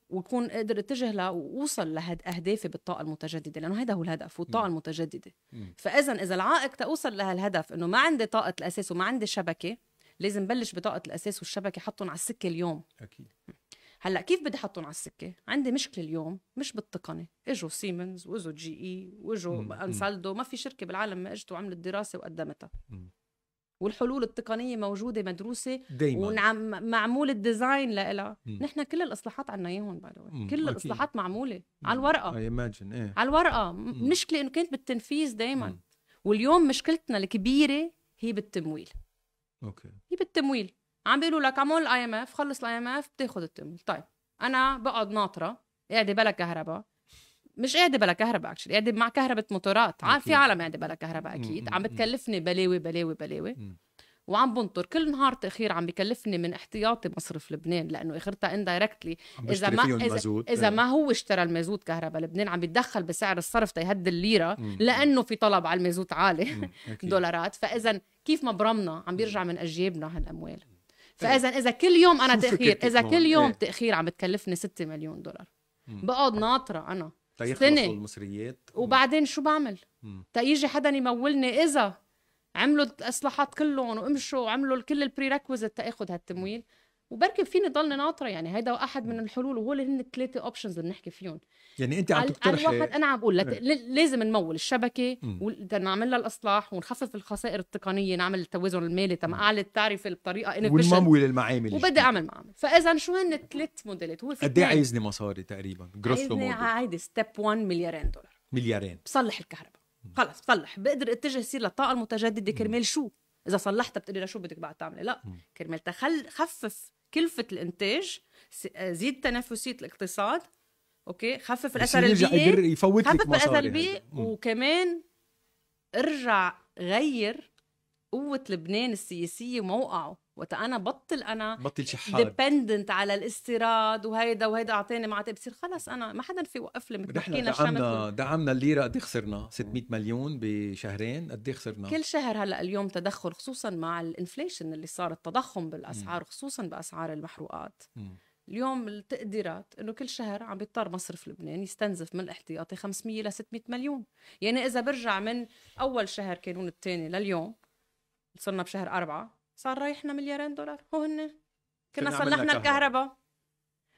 ويكون قدر اتجه له واوصل لأهدافي بالطاقة المتجددة لأنه هذا هو الهدف والطاقة المتجددة. فاذا إذا العائق توصل لهالهدف إنه ما عندي طاقة الأساس وما عندي شبكة لازم بلش بطاقة الأساس والشبكة حطهم على السكة اليوم. أكيد. هلأ كيف بدي أحطهم على السكة؟ عندي مشكلة اليوم مش بالتقني إجوا سيمنز وإجوا GE وإجوا أنسالدو ما في شركة بالعالم ما اجت وعملت دراسة وقدمتها. والحلول التقنية موجودة مدروسة دايما. ونعم معمول ال design لها نحن كل الإصلاحات عنا إياهم by كل الإصلاحات معمولة. على الورقة. اي imagine إيه. على الورقة. مشكلة إنه كانت بالتنفيذ دائما واليوم مشكلتنا الكبيرة هي بالتمويل. okay. هي بالتمويل عم بيقولوا لك عمول ال IMF خلص ال IMF بتاخذ التمويل. طيب أنا بقعد ناطرة قاعدة بلا كهرباء. مش قاعدة بلا كهرباء actually قاعدة مع كهرباء موتورات. أكيد. في عالم قاعدة بلا كهرباء أكيد. عم بتكلفني بلاوي بلاوي بلاوي. وعم بنطر. كل نهار تأخير عم بكلفني من احتياطي مصرف لبنان لأنه إخرتها indirectly إذا ما اذا, إذا ما هو اشترى المازوت كهرباء لبنان عم بيتدخل بسعر الصرف تيهدي الليرة لأنه في طلب على المازوت عالي. [LAUGHS] دولارات. فإذا كيف ما برمنا عم بيرجع من جيبنا هالأموال. فاذا إذا كل يوم أنا تاخير إذا كل يوم إيه؟ تأخير عم بتكلفني 6 مليون دولار. بقعد ناطرة أنا. سنة. المصريات. وبعدين شو بعمل؟ تيجي حدا يمولني إذا عملوا الاصلاحات كلهم وامشوا وعملوا كل ال prerequisite تاخذ هالتمويل. وبركي فيني ضلني ناطرة يعني هيدا واحد من الحلول وهول هن الثلاثه options اللي بنحكي فيهم. يعني أنت عم تقترحي على الواحد أنا عم بقول لت... لازم نمول الشبكة ونعمل لها الإصلاح ونخفف الخسائر التقنية نعمل التوازن المالي تما أعلى التعرفه بطريقة ونمول المعامل وبدي أعمل معامل. فإذا شو هن الثلاث موديلات؟ هو في قد إيه عايزني مصاري تقريبا gross model عايزني step 1 مليارين دولار. مليارين. بصلح الكهرباء. خلص بصلح بقدر اتجه يصير للطاقة المتجددة كرمال شو؟ إذا صلحتها بتقولي شو بدك بعد تعملي؟ لا. كرمال تخل خفف كلفة الإنتاج زيد تنافسية الاقتصاد okay؟ خفف الأثر البيئي يفوت خفف الأثر البيئي وكمان ارجع غير قوة لبنان السياسية وموقعه وقت أنا بطل أنا بطل شحات dependent على الاستيراد وهيدا وهيدا اعطاني معطي بصير خلص أنا ما حدا في يوقف لي مثل حكينا دعمنا دعمنا الليرة قد إيه خسرنا؟ 600 مليون بشهرين قد إيه خسرنا؟ كل شهر هلأ اليوم تدخل خصوصا مع الإنفليشن اللي صار التضخم بالأسعار خصوصا بأسعار المحروقات. م. اليوم التقديرات إنه كل شهر عم بيضطر مصرف لبنان يستنزف من الاحتياطي 500 ل 600 مليون. يعني إذا برجع من أول شهر كانون الثاني لليوم صرنا بشهر أربعة صار رايحنا مليارين دولار. هو هن كنا صلحنا الكهرباء.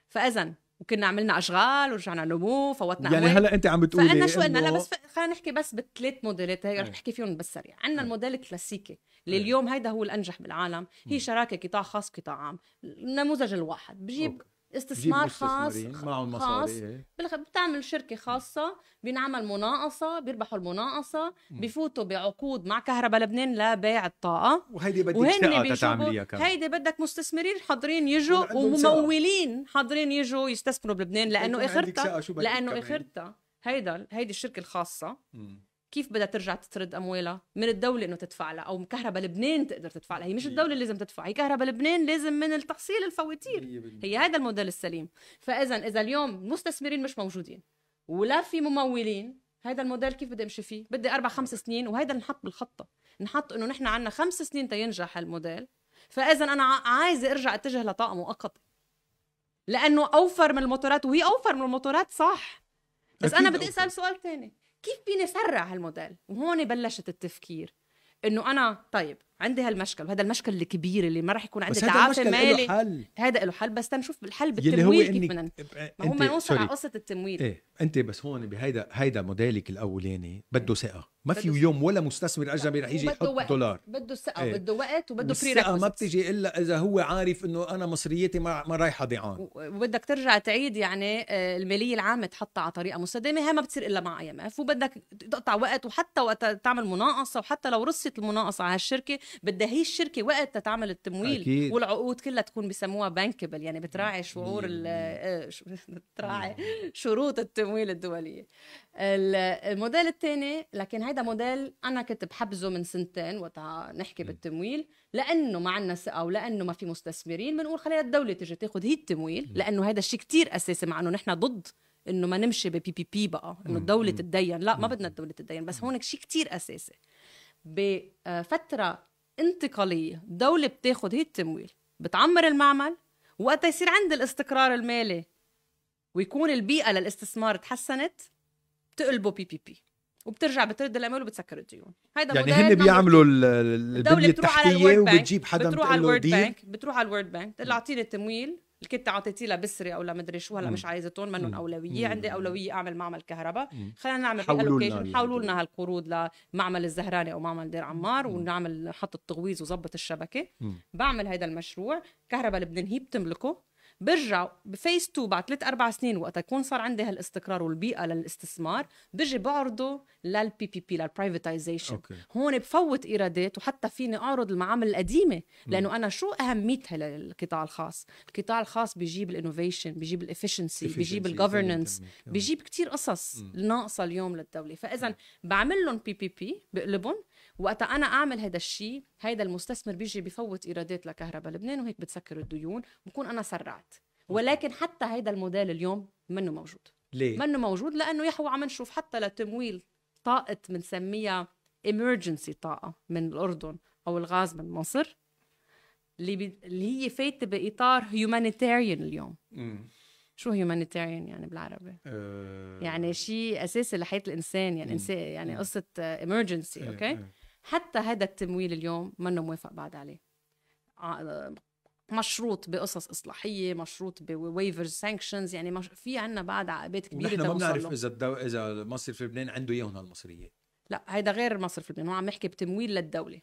فاذا وكنا عملنا أشغال ورجعنا نمو فوتنا يعني هلا أنت عم بتقولي فانا شو قلنا لا بس خلينا نحكي بس بالثلاث موديلات هي رح إيه. نحكي فيهم بالسريع. عندنا إيه. الموديل الكلاسيكي اللي إيه. اليوم هيدا هو الأنجح بالعالم. هي شراكة قطاع خاص قطاع عام. النموذج الواحد. بجيب استثمار خاص معهم خاص. بتعمل شركة خاصة بينعمل مناقصة بيربحوا المناقصة بفوتوا بعقود مع كهرباء لبنان لبيع الطاقة. وهيدي بدك ثقة تعمليها كمان. هيدي بدك مستثمرين حاضرين يجوا وممولين حاضرين يجوا يستثمروا بلبنان لأنه اخرتها لأنه إخرتها؟ هيدا هيدي الشركة الخاصة. مم. كيف بدها ترجع تسترد أموالها؟ من الدولة إنه تدفع لها أو كهرباء لبنان تقدر تدفع لها. هي مش الدولة اللي لازم تدفع هي كهرباء لبنان لازم من التحصيل الفواتير. هي هذا الموديل السليم. فإذا إذا اليوم مستثمرين مش موجودين ولا في ممولين هذا الموديل كيف بدي أمشي فيه؟ بدي أربع خمس سنين وهذا نحط بالخطة. نحط إنه نحن عندنا خمس سنين تينجح الموديل فإذا أنا عايزة أرجع أتجه لطاقه مؤقته لأنه أوفر من الموتورات وهي أوفر من الموتورات صح. بس أنا بدي أسأل سؤال ثاني كيف فيني اسرع هالموديل؟ وهون بلشت التفكير. إنه أنا طيب عندي هالمشكل وهذا المشكل الكبير اللي ما راح يكون عندي تعافي مالي. حل. هذا له حل بس تنشوف الحل بالتمويل كيف بدنا ما هو ما نوصل على قصة التمويل. إيه أنت بس هون بهيدا هيدا موديلك الأولاني بده ثقة. ما في يوم ولا مستثمر أجنبي رح يجي يحط وقت. دولار. بده ثقه إيه. وبده وقت وبده بري الثقه ما بتجي إلا إذا هو عارف إنه أنا مصريتي ما, ما رايحة ضيعان. وبدك ترجع تعيد يعني آه، المالية العامة تحطها على طريقة مستدامة. هي ما بتصير إلا مع IMF وبدك تقطع وقت وحتى وقت تعمل مناقصة. وحتى لو رست المناقصة على هالشركة بدها هي الشركة وقت تعمل التمويل. أكيد. والعقود كلها تكون بسموها bankable يعني بتراعي شعور آه، [LAUGHS] بتراعي شروط التمويل الدولية. الموديل الثاني لكن هيدا موديل أنا كنت بحبذه من سنتين وقت نحكي بالتمويل لأنه ما عندنا ثقه ولأنه ما في مستثمرين بنقول خلينا الدولة تجي تاخذ هي التمويل لأنه هذا الشيء كتير أساسي مع إنه نحن ضد إنه ما نمشي ببي بي بي بقى إنه الدولة تتدين لا ما بدنا الدولة تتدين بس هون شيء كتير أساسي. بفتره انتقالية الدولة بتاخذ هي التمويل بتعمر المعمل وقت يصير عند الاستقرار المالي ويكون البيئة للاستثمار تحسنت بتقلبوا PPP وبترجع بترد الاموال وبتسكر الديون. هيدا يعني هن بيعملوا البنيه التحتية وبتجيب حدا بتروح على ال World Bank بتروح على ال World Bank. بتقول أعطيني التمويل اللي كنت أعطيتي لها بسري أو مدري شو هلا مش عايزتهم منهم أولوية عندي أولوية أعمل معمل كهرباء. خلينا نعمل allocation حولوا لنا هالقروض لمعمل الزهراني أو معمل دير عمار ونعمل نحط التغويز وظبط الشبكة. بعمل هذا المشروع كهرباء لبنان هي بتملكه. برجع ب phase 2 بعد ثلاث أربع سنين وقت يكون صار عندي هالاستقرار والبيئة للاستثمار بجي بعرضه لل PPP لل privatization هون بفوت إيرادات وحتى فيني أعرض المعامل القديمة لأنه أنا شو اهميتها للقطاع الخاص؟ القطاع الخاص بيجيب ال innovation بيجيب ال efficiency بيجيب ال governance بيجيب كتير قصص ناقصة اليوم للدولة. فإذا بعمل لهم PPP بقلبهم وقت أنا أعمل هذا الشيء هيدا المستثمر بيجي بفوت إيرادات لكهرباء لبنان وهيك بتسكر الديون بكون أنا سرعت ولكن حتى هيدا الموديل اليوم منه موجود ليه؟ منه موجود لأنه يحو عم نشوف حتى لتمويل طاقة بنسميها emergency طاقة من الأردن أو الغاز من مصر اللي بي... اللي هي فايتة بإطار humanitarian اليوم م. شو humanitarian يعني بالعربي؟ أه... يعني شيء أساسي لحياة الإنسان يعني إنسان يعني قصة emergency okay؟ أه. حتى هذا التمويل اليوم منه موافق بعد عليه. مشروط بقصص إصلاحية مشروط ب waivers sanctions يعني مش... في عنا بعد عقبات كبيرة نحن ما بنعرف إذا الدو... إذا مصرف لبنان عنده اياهم هالمصريات لا هيدا غير مصرف لبنان. هو عم يحكي بتمويل للدولة.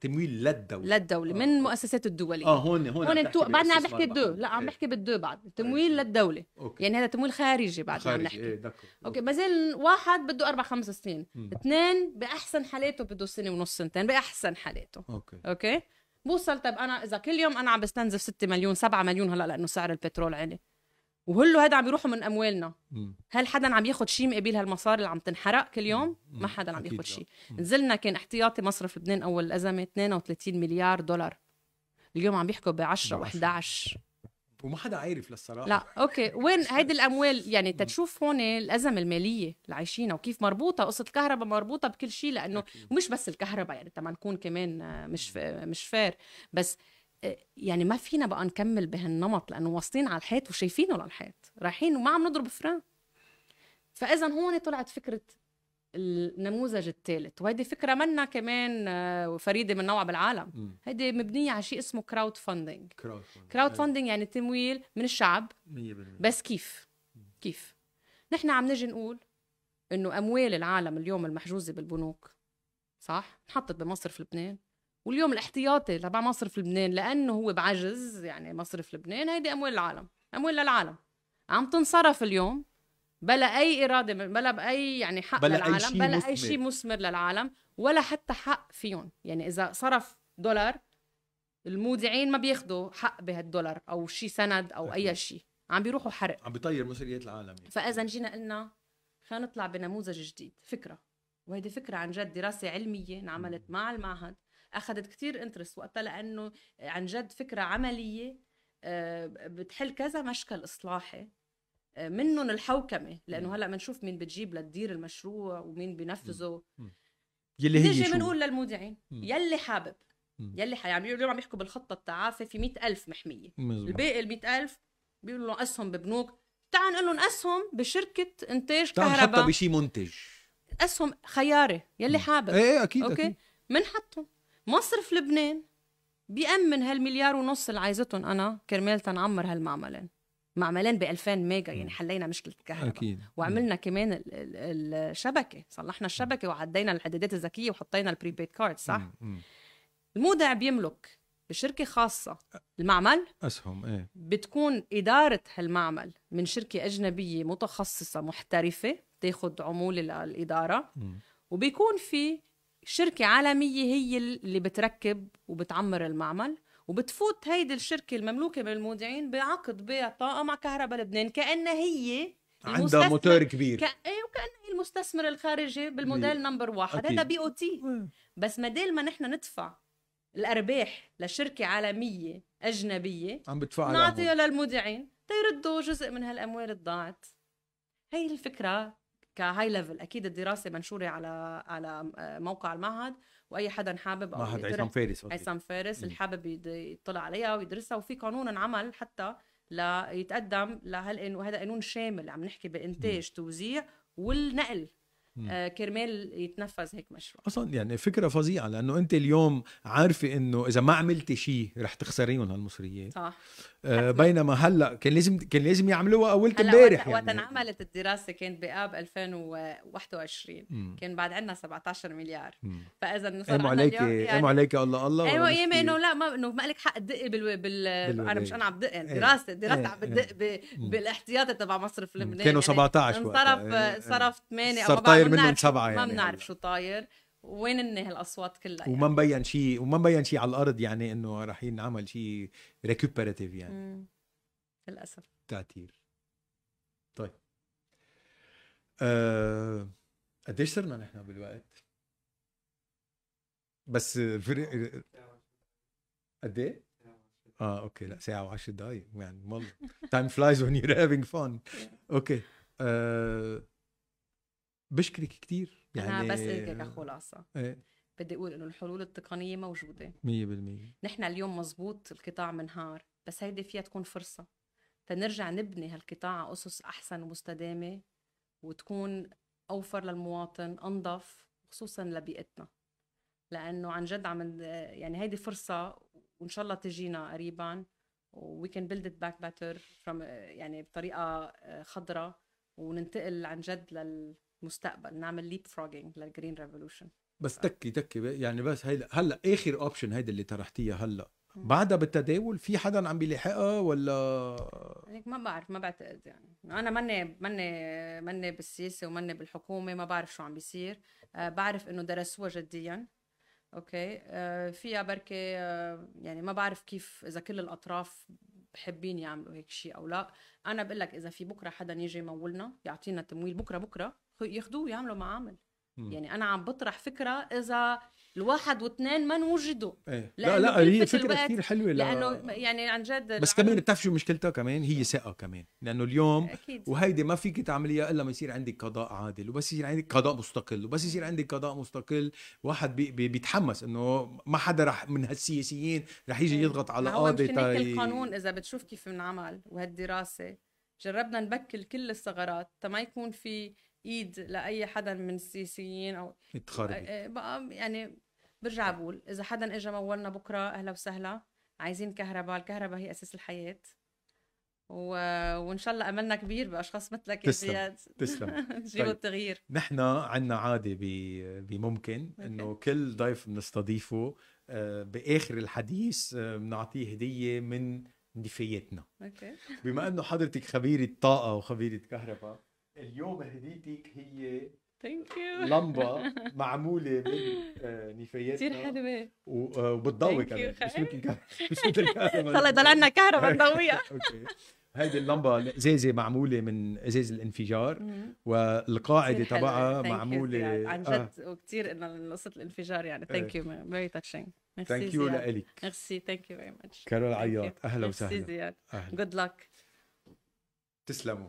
تمويل للدولة. للدولة من المؤسسات الدولية. آه هون هون هون التو... بعدنا عم بحكي الدو لا عم بحكي بالدو بعد. تمويل للدولة. okay. يعني هذا تمويل خارجي بعد عم نحكي. إيه d'accord. okay بزل واحد بده أربع خمس سنين. اثنين بأحسن حالاته بده سنة ونص سنتين بأحسن حالاته okay. okay؟ بوصل طيب أنا إذا كل يوم أنا عم بستنزف 6 مليون 7 مليون هلأ لأنه سعر البترول عالي. وهلو هذا عم بيروحوا من أموالنا. مم. هل حدا عم ياخذ شيء مقابل هالمصاري اللي عم تنحرق كل يوم؟ مم. ما حدا عم ياخذ. شيء. نزلنا كان احتياطي مصرف لبنان أول الازمه 32 مليار دولار. اليوم عم بيحكوا ب 10 و 11 وما حدا عارف للصراحة. لا أوكي. وين [LAUGHS] هيدي الأموال؟ يعني تتشوف هون الأزمة المالية اللي عايشينها وكيف مربوطة. قصة الكهرباء مربوطة بكل شيء لأنه. ومش بس الكهرباء يعني تما نكون كمان مش مش fair بس يعني ما فينا بقى نكمل بهالنمط لأنه واصلين على الحيط وشايفينه للحيط. رايحين وما عم نضرب frein. فإذا هون طلعت فكرة النموذج الثالث وهيدي فكرة منا كمان آه، فريدة من نوعها بالعالم. هيدي مبنية على شيء اسمه crowdfunding crowdfunding. crowdfunding يعني تمويل من الشعب. 100% بس كيف؟ كيف؟ نحن عم نجي نقول إنه أموال العالم اليوم المحجوزة بالبنوك صح؟ انحطت بمصرف لبنان. واليوم الاحتياطي تبع مصرف لبنان لأنه هو بعجز يعني مصرف لبنان هيدي أموال العالم أموال للعالم. عم تنصرف اليوم بلا أي إرادة بلا بأي يعني حق بلا أي للعالم شي بلا مثمر. اي شيء مثمر للعالم ولا حتى حق فيهم. يعني إذا صرف دولار المودعين ما بياخدوا حق بهالدولار أو شيء سند أو أي. شيء. عم بيروحوا حرق. عم بيطير مسؤوليات العالم يعني. فإذا جينا قلنا خلينا نطلع بنموذج جديد فكرة. وهيدي فكرة عن جد دراسة علمية انعملت مع المعهد. أخذت كتير انترست وقتها لأنه عن جد فكرة عملية آه، بتحل كذا مشكل إصلاحي آه، منهم الحوكمة لأنه هلأ بنشوف مين بتجيب لتدير المشروع ومين بينفذه يلي هي نيجي شو؟ بنقول للمودعين. يلي حابب. يلي حي... يعني اليوم عم يحكوا بالخطة التعافي في مئة ألف محمية. مزبوط. الباقي ال ألف بيقولوا لهم أسهم ببنوك. تعال نقول لهم أسهم بشركة إنتاج تعال نحطها كهرباء. بشي منتج. أسهم خياري يلي حابب. إيه أكيد okay؟ أكيد. منحطهم. مصرف لبنان. بيأمن هالمليار ونص اللي عايزتهم أنا كرمال تنعمر هالمعملين. معملين ب 2000 mega يعني حلينا مشكله الكهرباء أكيد. وعملنا كمان ال- ال- الشبكة. صلحنا الشبكة وعدينا العدادات الذكية وحطينا ال prepaid card صح؟ مم. المودع بيملك بشركة خاصة المعمل. أسهم إيه. بتكون إدارة هالمعمل من شركة أجنبية متخصصة محترفة تاخد عمولة للإدارة مم. وبيكون في شركة عالمية هي اللي بتركب وبتعمر المعمل وبتفوت هيدي الشركة المملوكة من المودعين بعقد بيع طاقة مع كهرباء لبنان كأنها هي عندها موتور كبير. ك... إيه وكأنها هي المستثمر الخارجي بال model number واحد. هذا BOT. بس بدل ما نحن ندفع الأرباح لشركة عالمية أجنبية عم بدفع نعطيها للمودعين تيردوا جزء من هالأموال الضاعت. هي الفكرة. كهاي ليفل أكيد الدراسة منشورة على على موقع المعهد وأي حدا حابب أو معهد عصام فارس. عصام فارس. اللي حابب يطلع عليها ويدرسها وفي قانون انعمل حتى ليتقدم لهال وهذا قانون شامل عم نحكي بإنتاج توزيع والنقل. آه كرمال يتنفذ هيك مشروع أصلا يعني فكرة فظيعة لأنه أنت اليوم عارفة إنه إذا ما عملتي شيء رح تخسريهم هالمصريات صح آه. بينما هلأ كان لازم كان لازم يعملوها أول امبارح وقت وقت يعني انعملت الدراسة كانت بآب 2021 مم. كان بعد عندنا 17 مليار مم. فإذا صار عندنا عليك اليوم يعني عليك الله الله أيوه أيام إنه لا ما إنه ما لك حق تدقي بال... بال... أنا مش. أنا عم بدق يعني إيه. دراسه دراسة إيه. عم بتدق ب... مم. بالاحتياطي تبع مصرف. لبنان كانوا 17 وقتها. انصرف إيه. صرف 8 صار أو طاير منهم سبعة ما يعني بنعرف هلا. شو طاير وين إن هالأصوات كلها يعني. وما مبين شيء وما مبين شيء على الأرض يعني إنه رح ينعمل شيء récupératif يعني مم. للأسف تعتير طيب أه... قديش صرنا نحن بالوقت؟ بس فرق قد إيه؟ آه okay لا ساعة و10 دقايق يعني والله [LAUGHS] time flies when you're having fun أوكي أه... بشكرك كثير يعني أنا بس هيك كخلاصه إيه. بدي أقول إنه الحلول التقنية موجودة. 100% نحن اليوم مزبوط القطاع منهار بس هيدي فيها تكون فرصة تنرجع نبني هالقطاع على أسس أحسن ومستدامة وتكون أوفر للمواطن أنظف خصوصا لبيئتنا. لأنه عن جد عم يعني هيدي فرصة وإن شاء الله تجينا قريبا we can build it back better يعني بطريقة آه، خضراء وننتقل عن جد للمستقبل نعمل leapfrogging لل green revolution بس تكي تكي يعني بس هيدا هلأ آخر option هيدا اللي طرحتيها هلأ. بعدها بالتداول في حدا عم بيلاحقها ولا؟ هيك ما بعرف ما بعتقد يعني. أنا ماني ماني ماني بالسياسة وماني بالحكومة ما بعرف شو عم بيصير. آه بعرف إنه درسوها جديا. أوكي؟ آه فيها بركي آه يعني ما بعرف كيف إذا كل الأطراف بحبين يعملوا هيك شيء أو لا. أنا بقول لك إذا في بكرة حدا يجي يمولنا يعطينا تمويل بكرة بكرة ياخذوه يعملوا معامل. يعني أنا عم بطرح فكرة إذا الواحد واثنين ما نوجدوا إيه. لا لا هي فكرة كثير حلوة لأنه يعني عن جد بس كمان بتعرف شو مشكلتها كمان؟ هي ثقة كمان. لأنه اليوم أكيد. وهيدي ما فيك تعمليها إلا ما يصير عندك قضاء عادل وبس يصير عندك قضاء مستقل وبس يصير عندك قضاء مستقل. واحد بي بي بيتحمس إنه ما حدا رح من هالسياسيين رح يجي إيه. يضغط على قاضي تاي القانون إذا بتشوف كيف بنعمل وهالدراسة. جربنا نبكل كل الثغرات. ما يكون في إيد لأي حدا من السياسيين أو تخربي آه، بقى يعني برجع بقول إذا حدا اجى مولنا بكرة أهلا وسهلا. عايزين كهرباء الكهرباء هي أساس الحياة. و... وإن شاء الله أملنا كبير بأشخاص مثلك يا زياد. تسلم. [LAUGHS] تجيبوا طيب. التغيير. نحن عندنا عادة ب... بممكن إنه كل ضيف بنستضيفه آه، بآخر الحديث آه، بنعطيه هدية من نفاياتنا okay. بما إنه حضرتك خبيرة طاقة وخبيرة كهرباء اليوم هديتك هي thank you لمبة [LAUGHS] معمولة من آه، نفاياتنا. كثير حلوة. آه، وبتضوي كمان. مش مثل [LAUGHS] [LAUGHS] مش مثل الكهرباء صار يضل عندنا كهرباء نضويها okay. هيدي اللمبة ازازه معمولة من أزاز الانفجار. والقاعدة تبعها معموله يعني عن جد آه. وكثير إنه قصه الانفجار يعني. thank you very touching thank you لك merci thank you very much كارول عياط. أهلا وسهلا. ميرسي زياد good luck تسلموا.